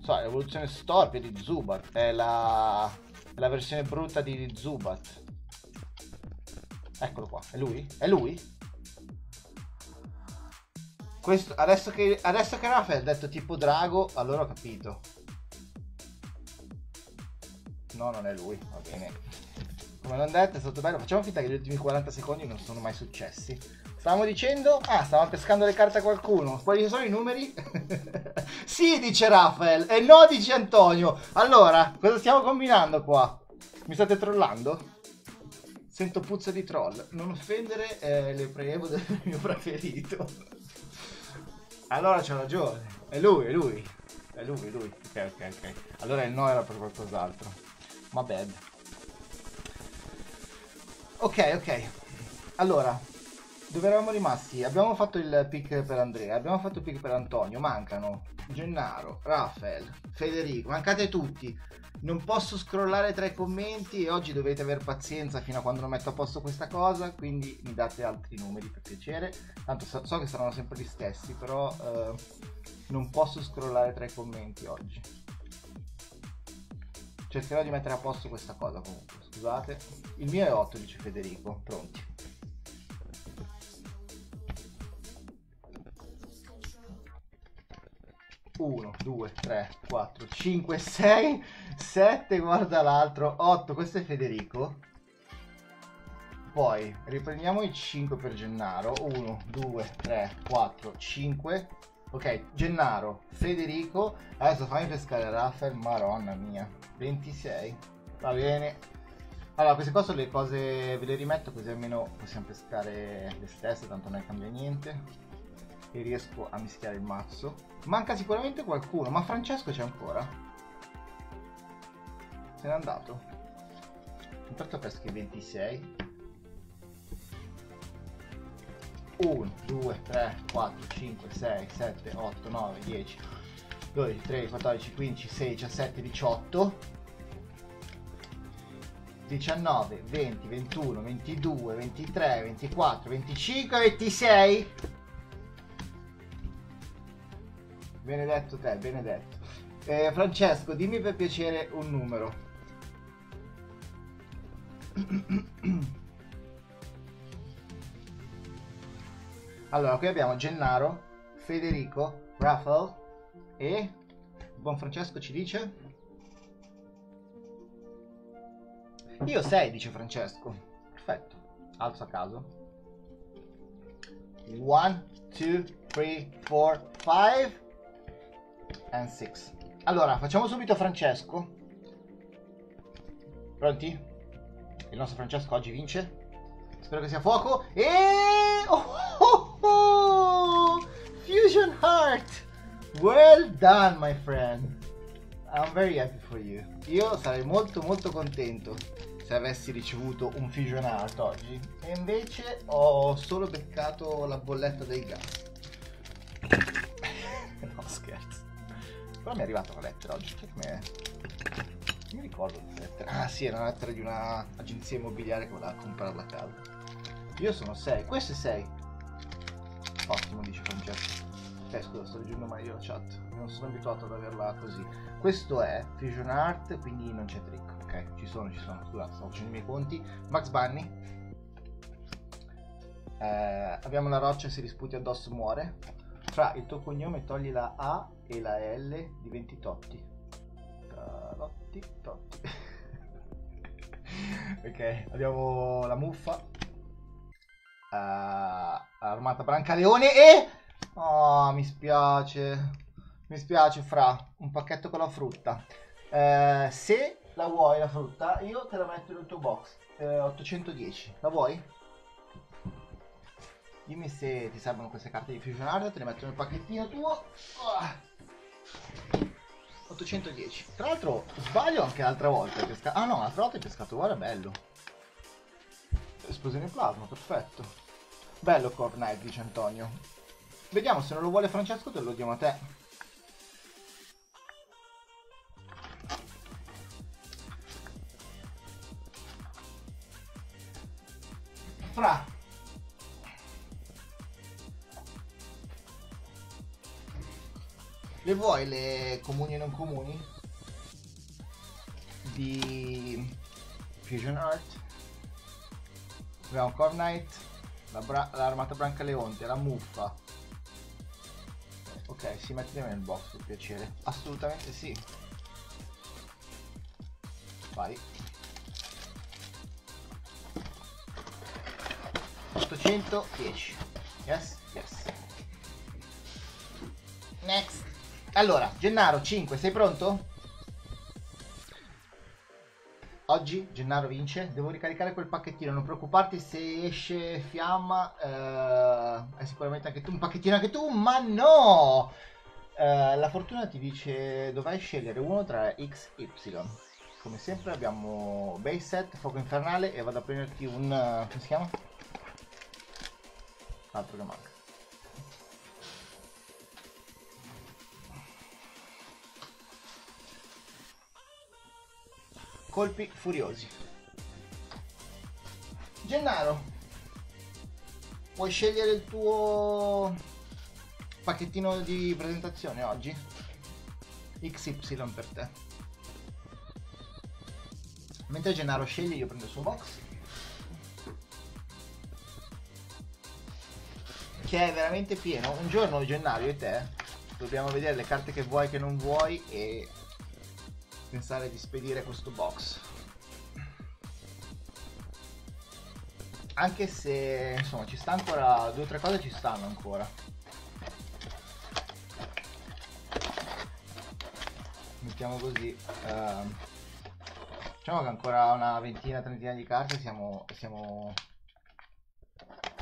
So, l'evoluzione storpia di Zubat. È la, la versione brutta di Zubat. Eccolo qua, è lui? È lui? Questo, adesso che, adesso che Rafael ha detto tipo drago, allora ho capito. No, non è lui, va bene. Come non detto, è stato bello. Facciamo finta che gli ultimi 40 secondi non sono mai successi. Stavamo dicendo? Ah, stavamo pescando le carte a qualcuno. Quali sono i numeri? sì, dice Rafael. E no, dice Antonio. Allora, cosa stiamo combinando qua? Mi state trollando? Sento puzza di troll. Non offendere eh, le prevo del mio preferito. allora c'ho ragione. È lui, è lui. È lui, è lui. Ok, ok, ok. Allora il no era per qualcos'altro. Ma bad. Ok, ok. Allora, dove eravamo rimasti? Abbiamo fatto il pick per Andrea, abbiamo fatto il pick per Antonio, mancano Gennaro, Rafael, Federico, mancate tutti. Non posso scrollare tra i commenti e oggi dovete aver pazienza fino a quando non metto a posto questa cosa, quindi mi date altri numeri per piacere. Tanto so, so che saranno sempre gli stessi, però eh, non posso scrollare tra i commenti oggi. Cercherò di mettere a posto questa cosa comunque, scusate. Il mio è 8, dice Federico. Pronti. Uno, due, tre, quattro, cinque, sei, sette, guarda l'altro, otto, questo è Federico. Poi riprendiamo i 5 per Gennaro. 1, 2, 3, 4, 5. Ok, Gennaro, Federico. Adesso fammi pescare Raffaele, maronna mia. 26. Va bene. Allora, queste qua sono le cose, ve le rimetto così almeno possiamo pescare le stesse, tanto non cambia niente. E riesco a mischiare il mazzo. Manca sicuramente qualcuno, ma Francesco c'è ancora? Se n'è andato? Intanto peschi 26. 1, 2, 3, 4, 5, 6, 7, 8, 9, 10, 12, 13, 14, 15, 16, 17, 18, 19, 20, 21, 22, 23, 24, 25, 26. Benedetto te, benedetto. Eh, Francesco, dimmi per piacere un numero. Allora, qui abbiamo Gennaro, Federico, Rafael e buon Francesco ci dice Io 6, dice Francesco. Perfetto. Alzo a caso. 1, 2, 3, 4, 5 and 6. Allora, facciamo subito Francesco. Pronti? Il nostro Francesco oggi vince. Spero che sia fuoco. E... Oh, oh, oh! Fusion Heart! Well done, my friend. I'm very happy for you. Io sarei molto molto contento se avessi ricevuto un Fusion Art oggi. E invece ho solo beccato la bolletta del gas. no, scherzo. Però mi è arrivata una lettera oggi. Che come... Non mi ricordo questa lettera. Ah sì, era una lettera di un'agenzia immobiliare che voleva comprare la casa. Io sono 6, questo è 6. Ottimo, dice Francesco. Eh scusa, sto leggendo male io la chat. Non sono abituato ad averla così. Questo è Fusion Art, quindi non c'è trick. Ok, ci sono, ci sono. Scusate, stavo facendo i miei conti. Max Bunny. Eh, abbiamo la roccia si risputi addosso muore. Fra il tuo cognome togli la A e la L diventi Totti. Totti, Totti. ok, abbiamo la muffa. Eh, armata Brancaleone e... Oh, mi spiace. Mi spiace, Fra. Un pacchetto con la frutta. Eh, se la vuoi la frutta, io te la metto nel tuo box. Eh, 810. La vuoi? Dimmi se ti servono queste carte di Fusion Art, te le metto nel pacchettino tuo. Ah. 810. Tra l'altro, sbaglio anche l'altra volta. pesca- Ah no, l'altra volta hai pescato, guarda, bello. Esplosione plasma, perfetto. Bello Core Knight, dice Antonio. Vediamo se non lo vuole Francesco, te lo diamo a te. Fra. Le vuoi le comuni e non comuni? Di Fusion Art? Abbiamo Core Knight, la bra- l'armata Brancaleonte, la muffa. Ok, si mettete nel box per piacere. Assolutamente sì. Vai. 810. Yes, yes. Next. Allora, Gennaro 5, sei pronto? Oggi Gennaro vince, devo ricaricare quel pacchettino, non preoccuparti se esce fiamma, eh, sicuramente anche tu, un pacchettino anche tu, ma no! Eh, la fortuna ti dice dovrai scegliere uno tra X e Y. Come sempre abbiamo base set, fuoco infernale e vado a prenderti un... eh, come si chiama? L'altro che manca. Colpi furiosi. Gennaro, puoi scegliere il tuo pacchettino di presentazione oggi? XY per te. Mentre Gennaro sceglie, io prendo il suo box. Che è veramente pieno. Un giorno Gennaro e te dobbiamo vedere le carte che vuoi che non vuoi e pensare di spedire questo box. Anche se insomma ci sta ancora due o tre cose ci stanno ancora. Mettiamo così. ehm, diciamo che ancora una ventina, trentina di carte siamo. siamo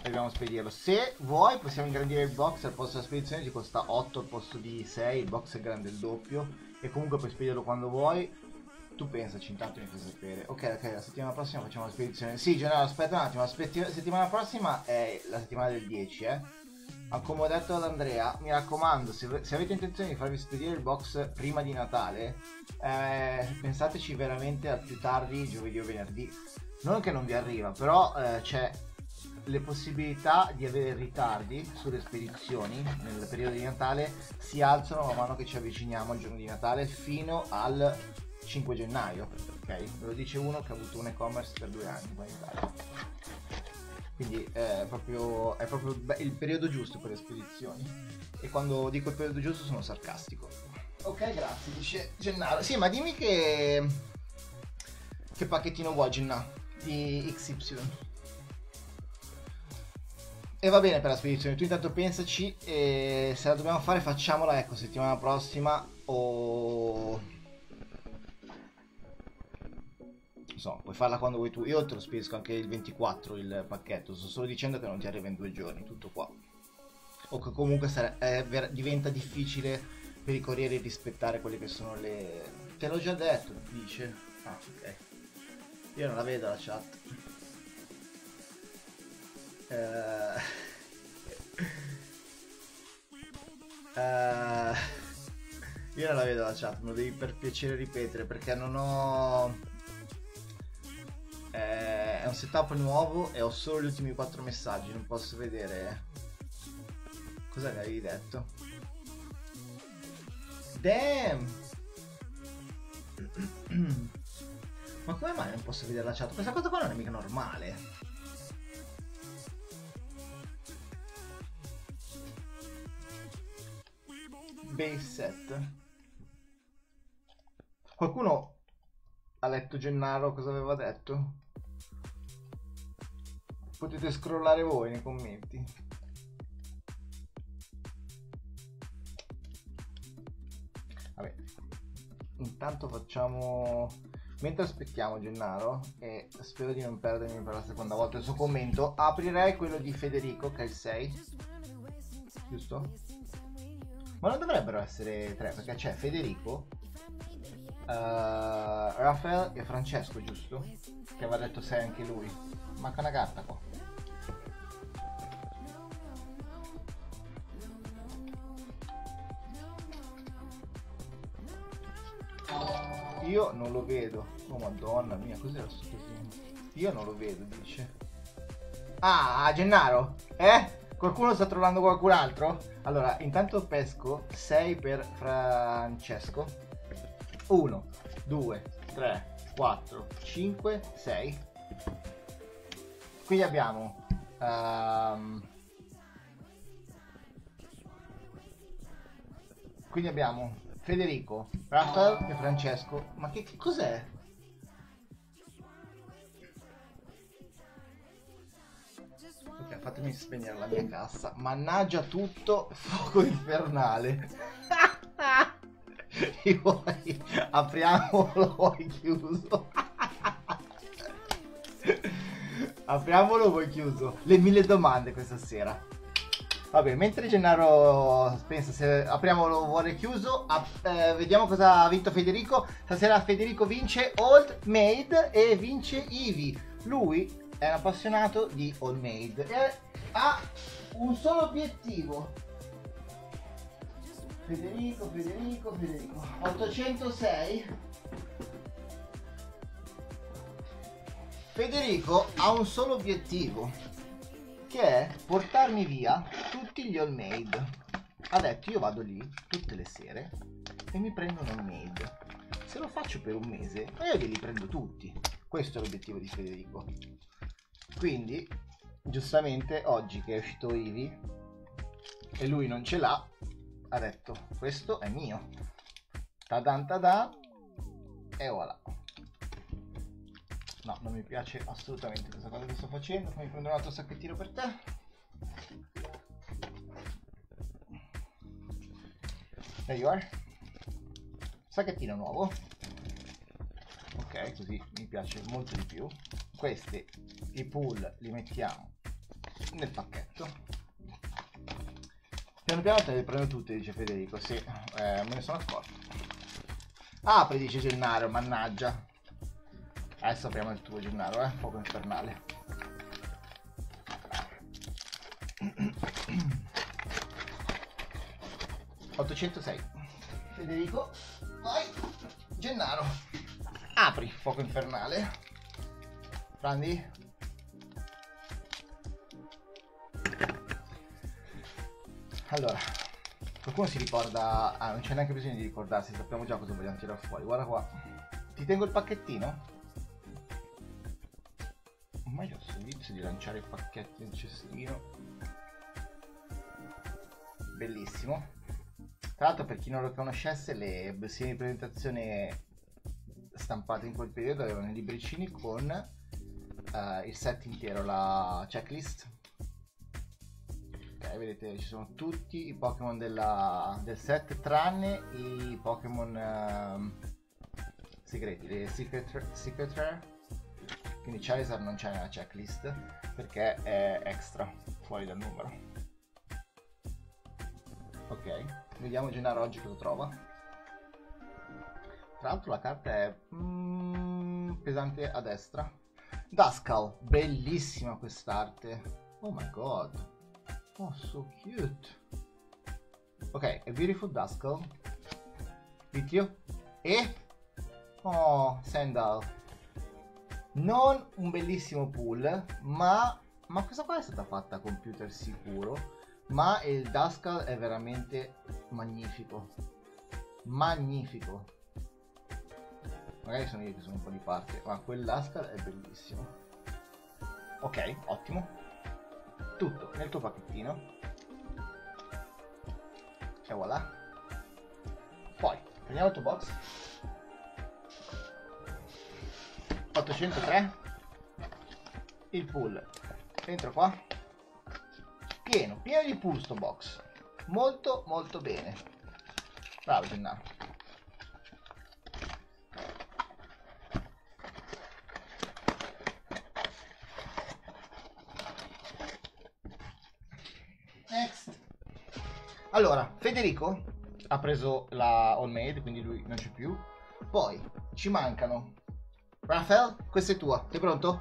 dobbiamo spedirlo. Se vuoi possiamo ingrandire il box al posto della spedizione ti costa 8 al posto di 6, il box è grande il doppio e comunque puoi spedirlo quando vuoi. Tu pensaci, intanto mi fai sapere. Ok, ok, la settimana prossima facciamo la spedizione. Sì, Gennaro, aspetta un attimo, la settimana prossima è la settimana del 10, eh. Ma come ho detto ad Andrea, mi raccomando, se, se avete intenzione di farvi spedire il box prima di Natale, eh, pensateci veramente al più tardi, giovedì o venerdì. Non che non vi arriva, però eh, c'è le possibilità di avere ritardi sulle spedizioni nel periodo di Natale si alzano man mano che ci avviciniamo al giorno di Natale fino al 5 gennaio, ok? Ve lo dice uno che ha avuto un e-commerce per due anni qua in Italia. Quindi è proprio, è proprio il periodo giusto per le spedizioni. E quando dico il periodo giusto sono sarcastico. Ok, grazie, dice Gennaro. Sì, ma dimmi che. Che pacchettino vuoi, Gennaro? Di XY. E va bene per la spedizione, tu intanto pensaci e se la dobbiamo fare facciamola ecco settimana prossima o... Insomma, puoi farla quando vuoi tu. Io te lo spedisco anche il 24 il pacchetto, sto solo dicendo che non ti arriva in due giorni, tutto qua. O che comunque ver- diventa difficile per i corrieri rispettare quelle che sono le... Te l'ho già detto, dice. Ah, ok. Io non la vedo la chat. Eh... Eh, Io non la vedo la chat, me lo devi per piacere ripetere perché non ho... Eh, È un setup nuovo e ho solo gli ultimi quattro messaggi, non posso vedere... Cosa mi avevi detto? Damn! Ma come mai non posso vedere la chat? Questa cosa qua non è mica normale. Base set. Qualcuno ha letto Gennaro cosa aveva detto? Potete scrollare voi nei commenti. Vabbè, intanto facciamo mentre aspettiamo Gennaro e spero di non perdermi per la seconda volta il suo commento aprirei quello di Federico che è il 6 giusto? Ma non dovrebbero essere tre perché c'è Federico uh, Raffaele e Francesco giusto? che aveva detto 6 anche lui manca una carta qua Io non lo vedo. Oh madonna mia, cos'era sto casino? Io non lo vedo, dice. Ah, Gennaro? Eh? Qualcuno sta trovando qualcun altro? Allora, intanto pesco 6 per Francesco. 1, 2, 3, 4, 5, 6. Quindi abbiamo... ehm, quindi abbiamo Federico, Raffaele e Francesco. Ma che cos'è? Fatemi spegnere la mia cassa. Mannaggia tutto, fuoco infernale. I vuoi? Apriamolo, vuoi chiuso? Apriamolo, vuoi chiuso? Le mille domande questa sera. Vabbè, mentre Gennaro pensa se apriamo lo vuole chiuso, eh, vediamo cosa ha vinto Federico. Stasera Federico vince Old Maid e vince Ivi. Lui è un appassionato di Maid e ha un solo obiettivo. Federico, Federico, Federico. 806. Federico ha un solo obiettivo che è portarmi via tutti gli all made. Ha detto io vado lì tutte le sere e mi prendo un all made. Se lo faccio per un mese, io glieli prendo tutti. Questo è l'obiettivo di Federico. Quindi, giustamente, oggi che è uscito Ivi e lui non ce l'ha, ha detto questo è mio. Tadan tadan e voilà. No, non mi piace assolutamente questa cosa che sto facendo. Fammi prendere un altro sacchettino per te. There you are. Sacchettino nuovo. Ok, così mi piace molto di più. Questi, i pool, li mettiamo nel pacchetto. Piano piano te le prendo tutte, dice Federico. Sì, eh, me ne sono accorto. Apri, dice Gennaro, mannaggia. Adesso apriamo il tuo Gennaro, eh? Fuoco infernale. ...806. Federico, vai. Gennaro. Apri, fuoco infernale. Prendi. Allora, qualcuno si ricorda... Ah, non c'è neanche bisogno di ricordarsi, sappiamo già cosa vogliamo tirare fuori. Guarda qua. Ti tengo il pacchettino? Ormai ho questo vizio di lanciare i pacchetti nel cestino. Bellissimo. Tra l'altro per chi non lo conoscesse, le bustine di presentazione stampate in quel periodo avevano i libricini con eh, il set intero, la checklist. Ok, vedete ci sono tutti i Pokémon del set tranne i Pokémon ehm, segreti, le Secret, Secret Rare. Quindi Charizard non c'è nella checklist perché è extra, fuori dal numero. Ok, vediamo Gennaro oggi cosa trova. Tra l'altro la carta è mm, pesante a destra. Duskull, bellissima quest'arte. Oh my god. Oh, so cute. Ok, a beautiful Duskull. Vitrio. E... Oh, Sandal. Non un bellissimo pool, ma... Ma questa qua è stata fatta a computer sicuro. Ma il Duskull è veramente magnifico. Magnifico. Magari sono io che sono un po' di parte, ma quel Duskull è bellissimo. Ok, ottimo. Tutto nel tuo pacchettino. E voilà. Poi, prendiamo il tuo box. 803. Il pool. Dentro qua. Pieno, pieno di pool sto box. Molto, molto bene. Bravo Gennaro. Next. Allora, Federico ha preso la homemade, quindi lui non c'è più. Poi ci mancano. Rafael, questa è tua. Sei pronto?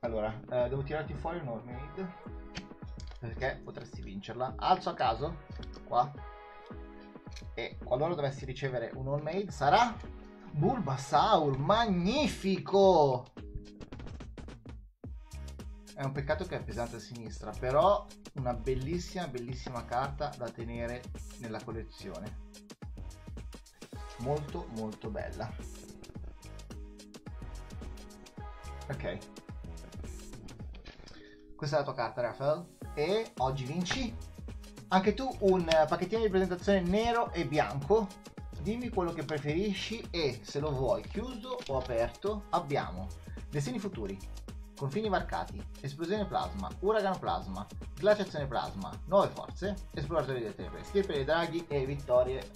Allora, eh, devo tirarti fuori un homemade. Perché potresti vincerla. Alzo a caso. Qua. E qualora dovessi ricevere un homemade sarà Bulbasaur. Magnifico! È un peccato che è pesante a sinistra, però una bellissima, bellissima carta da tenere nella collezione. Molto, molto bella. Ok. Questa è la tua carta, Rafael. E oggi vinci anche tu un pacchettino di presentazione nero e bianco. Dimmi quello che preferisci e se lo vuoi chiuso o aperto abbiamo destini futuri, confini varcati, esplosione plasma, uragano plasma, glaciazione plasma, nuove forze, esploratori del tenebre, stirpe dei draghi e vittorie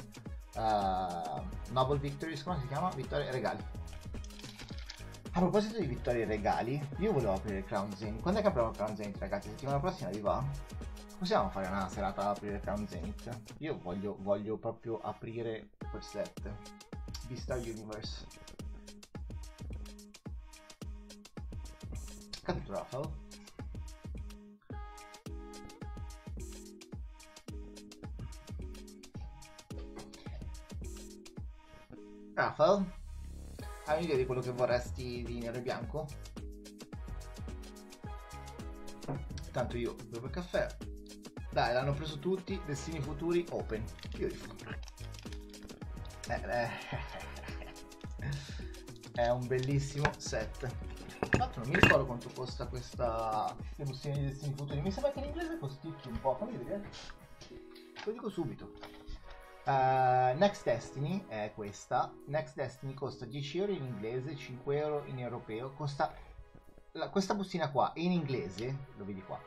uh, Noble Victories, come si chiama? Vittorie regali. A proposito di vittorie regali, io volevo aprire il Crown Zenith. Quando è che apriamo il Crown Zenith, ragazzi? Settimana prossima vi va? Possiamo fare una serata ad aprire il Crown Zenith? Io voglio, voglio proprio aprire quel set. Vista Universe. Caduto Rafael. Hai un'idea di quello che vorresti di nero e bianco? Tanto io bevo il caffè. Dai, l'hanno preso tutti, destini futuri open. Beautiful. Eh, eh. È un bellissimo set. Tra non mi ricordo quanto costa questa bustine di destini futuri. Mi sembra che in inglese costicchi un po'. Fammi vedere. Lo dico subito. Uh, Next Destiny è questa. Next Destiny costa 10 euro in inglese, 5 euro in europeo. Costa la- questa bustina qua in inglese, lo vedi qua.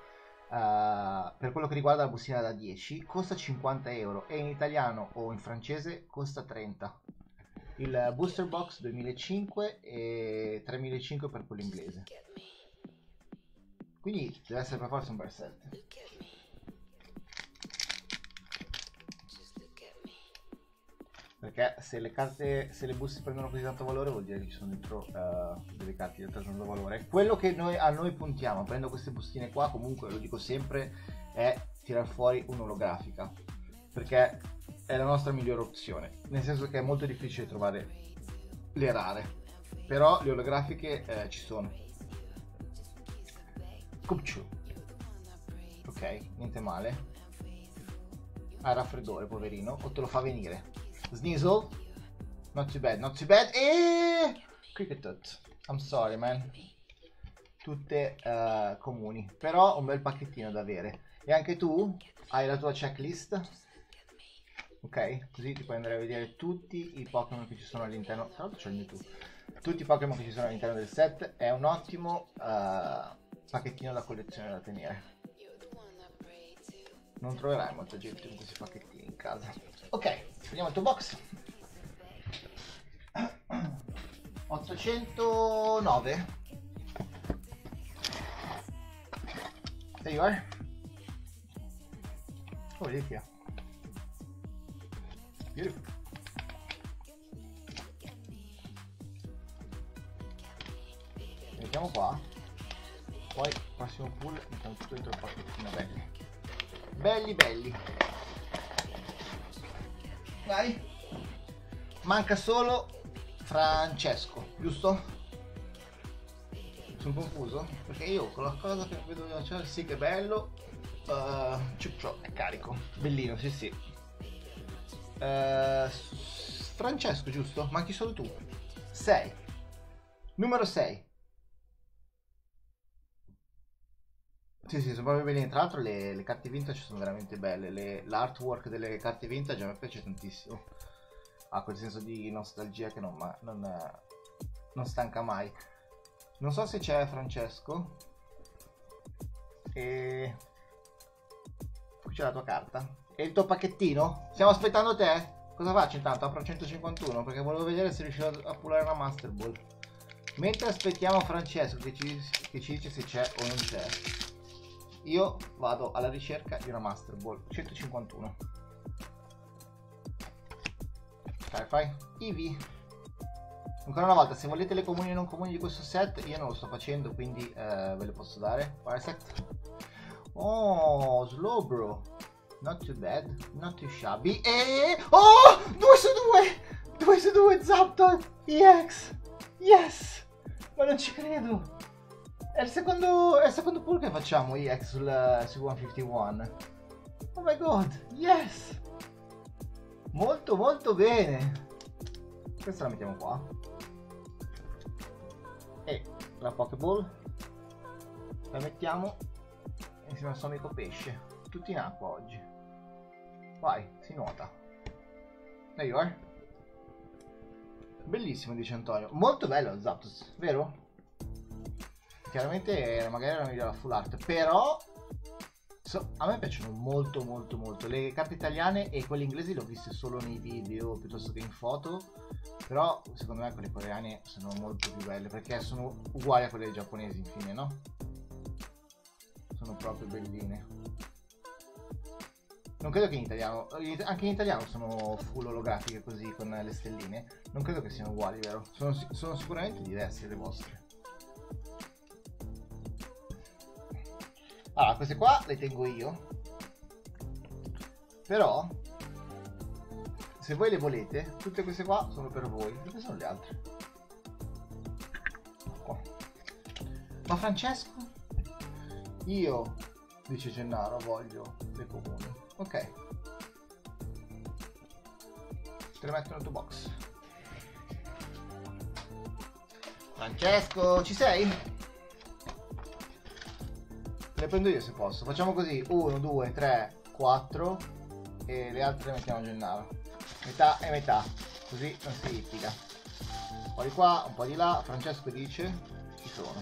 uh, per quello che riguarda la bustina da 10 costa 50 euro e in italiano o in francese costa 30 il booster box 2005 e 3005 per quello inglese quindi deve essere per forza un bel set Perché se le carte, se le buste prendono così tanto valore vuol dire che ci sono dentro eh, delle carte di altrettanto valore. Quello che noi, a noi puntiamo, prendo queste bustine qua, comunque lo dico sempre, è tirar fuori un'olografica. Perché è la nostra migliore opzione. Nel senso che è molto difficile trovare le rare. Però le olografiche eh, ci sono. Cupciu. Ok, niente male. Ha raffreddore, poverino. O te lo fa venire. Sneasel. Not too bad, not too bad. E... Cricket I'm sorry, man. Tutte eh, comuni. Però un bel pacchettino da avere. E anche tu hai la tua checklist. Ok? Così ti puoi andare a vedere tutti i Pokémon che ci sono all'interno. Tra l'altro c'è il Mewtwo. Tutti i Pokémon che ci sono all'interno del set. È un ottimo eh, pacchettino da collezione da tenere. Non troverai molta gente con questi pacchettini in casa. Ok, vediamo il tuo box. 809. There you are. Oh, vedi qui. Mettiamo qua. Poi massimo pull, mettiamo tutto dentro il pacchettino belli. Belli belli. Vai. Manca solo Francesco, giusto? Sono confuso perché io con la cosa che vedo lanciare sì che è bello, eh, uh, ciuccio, è carico. Bellino, sì sì. Uh, Francesco, giusto? Manchi solo tu. 6. Numero 6. Sì, sì, sono proprio bellini. Tra l'altro le, le carte vintage sono veramente belle. Le- l'artwork delle carte vintage a me piace tantissimo. Ha quel senso di nostalgia che non, ma- non, eh, non stanca mai. Non so se c'è Francesco. E... Qui c'è la tua carta. E il tuo pacchettino? Stiamo aspettando te? Cosa faccio intanto? Apro 151 perché volevo vedere se riuscivo a pullare una Master Ball. Mentre aspettiamo Francesco che ci, che ci dice se c'è o non c'è, io vado alla ricerca di una Master Ball 151. Fai, fai. Ivi. Ancora una volta, se volete le comuni e non comuni di questo set, io non lo sto facendo, quindi eh, ve le posso dare. Parasect. Oh, slow bro. Not too bad, not too shabby. E... Oh! 2 su 2! 2 su 2 Zapdos EX! Yes! Ma non ci credo! È il secondo, è il secondo pull che facciamo EX sul, su 151. Oh my god, yes! Molto molto bene! Questa la mettiamo qua. E la Pokéball la mettiamo insieme al suo amico pesce. Tutti in acqua oggi. Vai, si nuota. There you are. Bellissimo, dice Antonio. Molto bello Zapdos, vero? Chiaramente eh, magari era meglio la full art, però so- a me piacciono molto molto molto. Le carte italiane e quelle inglesi le ho viste solo nei video piuttosto che in foto, però secondo me quelle coreane sono molto più belle perché sono uguali a quelle giapponesi infine, no? Sono proprio belline. Non credo che in italiano, anche in italiano sono full olografiche così con le stelline. Non credo che siano uguali, vero? Sono, sono sicuramente diverse le vostre. Allora, queste qua le tengo io. Però, se voi le volete, tutte queste qua sono per voi. Dove sono le altre? Qua. Ma Francesco? Io, dice Gennaro, voglio le comuni. Ok. Te le metto nel tuo box. Francesco, ci sei? Le prendo io se posso. Facciamo così: 1, 2, 3, 4 e le altre le mettiamo a Gennaro. Metà e metà, così non si litiga. Un po' di qua, un po' di là. Francesco dice: ci sono.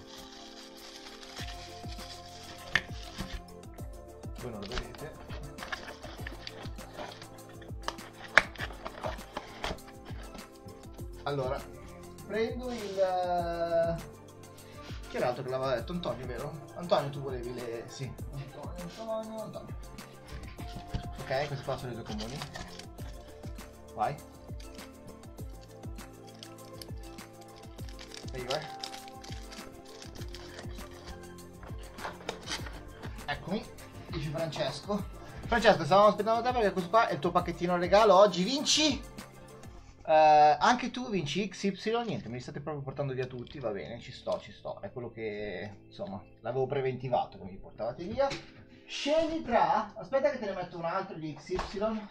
Voi non lo vedete. Allora, prendo il... eh, Chi era l'altro che l'aveva detto? Antonio, vero? Antonio, tu volevi le... Sì. Antonio, Antonio, Antonio. Ok, queste qua sono le tue comuni. Vai. There you are. Eccomi, dice Francesco. Francesco, stavamo aspettando te perché questo qua è il tuo pacchettino regalo. Oggi vinci. Eh, anche tu vinci XY. Niente, me li state proprio portando via tutti. Va bene, ci sto, ci sto. È quello che insomma l'avevo preventivato mi portavate via. Scegli tra. Aspetta che te ne metto un altro di XY.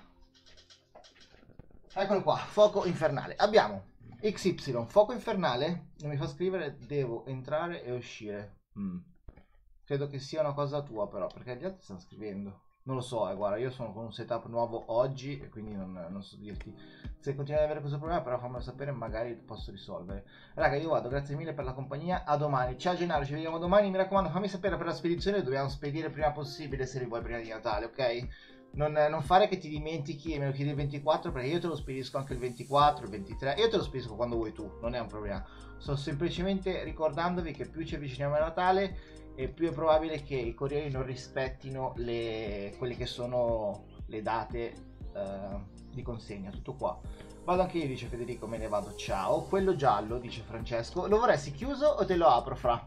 Eccolo qua, fuoco infernale. Abbiamo XY, fuoco infernale. Non mi fa scrivere, devo entrare e uscire. Mm. Credo che sia una cosa tua però, perché gli altri stanno scrivendo. Non lo so, eh, guarda, io sono con un setup nuovo oggi e quindi non, non so dirti se continui ad avere questo problema, però fammelo sapere, magari posso risolvere. Raga, io vado, grazie mille per la compagnia, a domani. Ciao Gennaro, ci vediamo domani, mi raccomando, fammi sapere per la spedizione, dobbiamo spedire prima possibile se li vuoi prima di Natale, ok? Non, non fare che ti dimentichi e me lo chiedi il 24 perché io te lo spedisco anche il 24, il 23, io te lo spedisco quando vuoi tu, non è un problema. Sto semplicemente ricordandovi che più ci avviciniamo a Natale e più è probabile che i corrieri non rispettino le, quelle che sono le date eh, di consegna, tutto qua. Vado anche io, dice Federico, me ne vado, ciao. Quello giallo, dice Francesco. Lo vorresti chiuso o te lo apro, fra?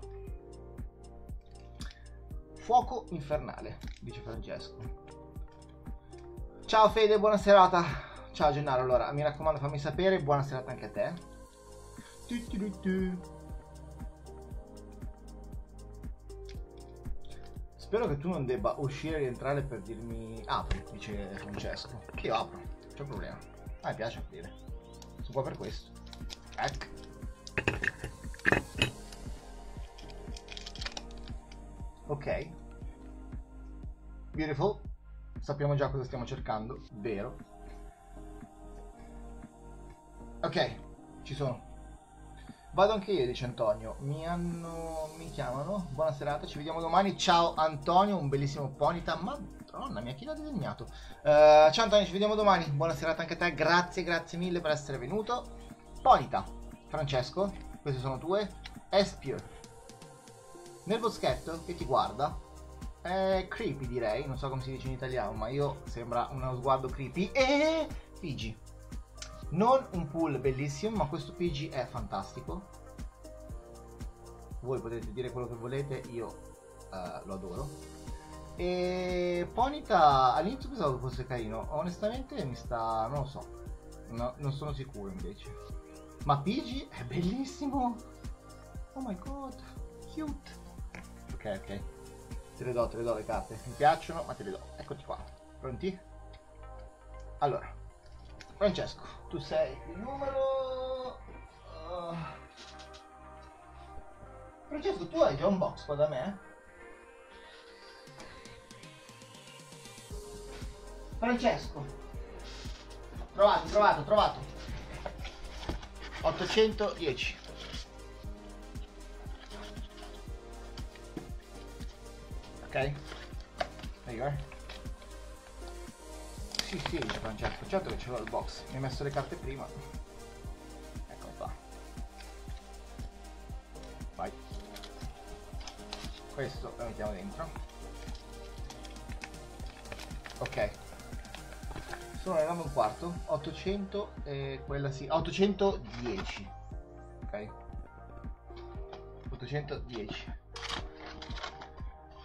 Fuoco infernale, dice Francesco. Ciao Fede, buona serata. Ciao Gennaro, allora, mi raccomando fammi sapere, buona serata anche a te. Tu, tu, tu, Spero che tu non debba uscire e rientrare per dirmi apri, dice Francesco. Che io apro, non c'è problema. A me piace aprire. Sono qua per questo. Ecco. Ok. Beautiful. Sappiamo già cosa stiamo cercando, vero? Ok, ci sono. Vado anche io, dice Antonio. Mi hanno. mi chiamano. Buona serata, ci vediamo domani. Ciao Antonio, un bellissimo ponita. Madonna mia, chi l'ha disegnato? Eh, ciao Antonio, ci vediamo domani. Buona serata anche a te. Grazie, grazie mille per essere venuto. Ponita, Francesco, queste sono tue. Espio. Nel boschetto che ti guarda. È creepy direi, non so come si dice in italiano, ma io sembra uno sguardo creepy. E Pigi. Non un pool bellissimo, ma questo PG è fantastico. Voi potete dire quello che volete, io eh, lo adoro. E Ponita all'inizio pensavo fosse carino, onestamente mi sta. non lo so. No, non sono sicuro invece. Ma PG è bellissimo. Oh my god, cute. Ok, ok. Te le do, te le do le carte. Mi piacciono, ma te le do. Eccoti qua. Pronti? Allora, Francesco, tu sei il numero. uh, Francesco, tu hai già un box qua da me? Francesco. Trovato, trovato, trovato. 810. Ok? There you are. Sì, sì, Francesco, certo che ce l'ho il box. Mi hai messo le carte prima. Ecco qua. Vai. Questo lo mettiamo dentro. Ok. Sono nel 9 e un quarto. 800 e quella sì. 810. Ok. 810.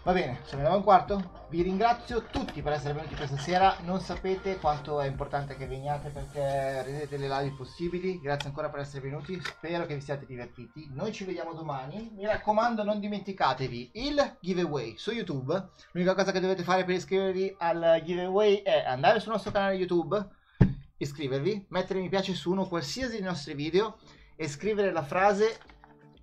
Va bene, 9 e un quarto. Vi ringrazio tutti per essere venuti questa sera. Non sapete quanto è importante che veniate perché rendete le live possibili. Grazie ancora per essere venuti. Spero che vi siate divertiti. Noi ci vediamo domani. Mi raccomando, non dimenticatevi il giveaway su YouTube. L'unica cosa che dovete fare per iscrivervi al giveaway è andare sul nostro canale YouTube, iscrivervi, mettere mi piace su uno qualsiasi dei nostri video e scrivere la frase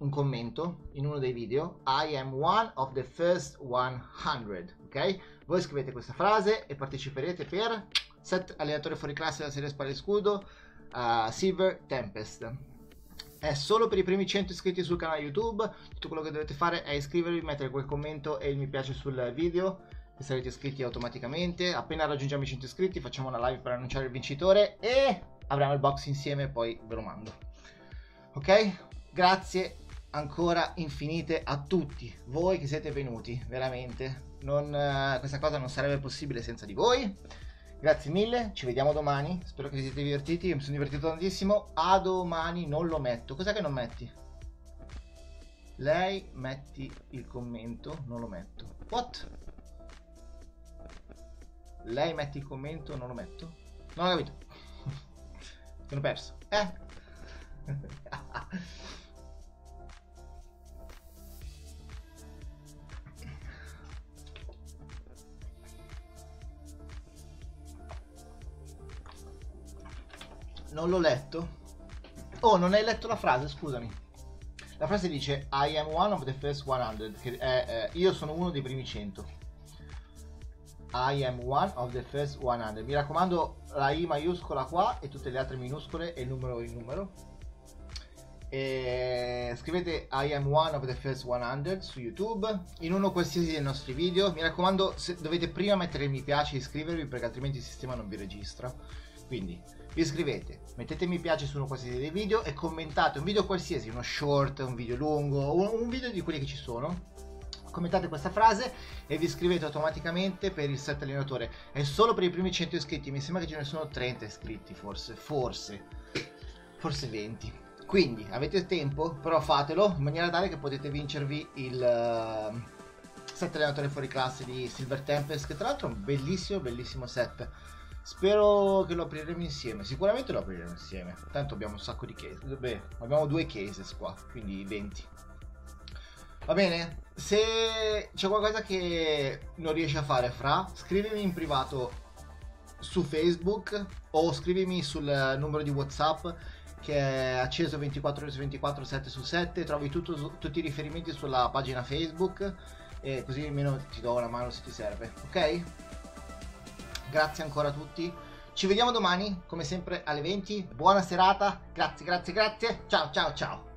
un commento in uno dei video. I am one of the first 100 ok? Voi scrivete questa frase e parteciperete per set allenatore fuori classe della serie Spalla e Scudo uh, Silver Tempest. È solo per i primi 100 iscritti sul canale YouTube. Tutto quello che dovete fare è iscrivervi mettere quel commento e il mi piace sul video e sarete iscritti automaticamente. Appena raggiungiamo i 100 iscritti facciamo una live per annunciare il vincitore e avremo il box insieme poi ve lo mando. Ok? Grazie ancora infinite a tutti voi che siete venuti, veramente. Non, eh, questa cosa non sarebbe possibile senza di voi. Grazie mille, ci vediamo domani. Spero che vi siate divertiti. Mi sono divertito tantissimo. A domani non lo metto. Cos'è che non metti? Lei metti il commento, non lo metto. What? Lei metti il commento, non lo metto? Non ho capito. Sono perso. Eh? l'ho letto. Oh, non hai letto la frase, scusami. La frase dice I am one of the first 100, che è eh, io sono uno dei primi 100. I am one of the first 100. Mi raccomando, la I maiuscola qua e tutte le altre minuscole e il numero in numero. E scrivete I am one of the first 100 su YouTube in uno qualsiasi dei nostri video. Mi raccomando, dovete prima mettere il mi piace e iscrivervi perché altrimenti il sistema non vi registra. Quindi vi iscrivete, mettete mi piace su uno qualsiasi dei video e commentate un video qualsiasi, uno short, un video lungo, un, un video di quelli che ci sono. commentate questa frase e vi iscrivete automaticamente per il set allenatore. È solo per i primi 100 iscritti, mi sembra che ce ne sono 30 iscritti forse, forse, forse 20. Quindi avete tempo, però fatelo in maniera tale che potete vincervi il eh, set allenatore fuori classe di Silver Tempest, che tra l'altro è un bellissimo, bellissimo set. Spero che lo apriremo insieme, sicuramente lo apriremo insieme. Tanto abbiamo un sacco di case. Beh, abbiamo due cases qua, quindi 20. Va bene? Se c'è qualcosa che non riesci a fare fra, scrivimi in privato su Facebook o scrivimi sul numero di WhatsApp che è acceso 24 ore su 24 7 su 7 trovi tutto tutti i riferimenti sulla pagina Facebook e così almeno ti do una mano se ti serve ok grazie ancora a tutti. Ci vediamo domani come sempre alle 20 buona serata. Grazie grazie grazie. Ciao ciao ciao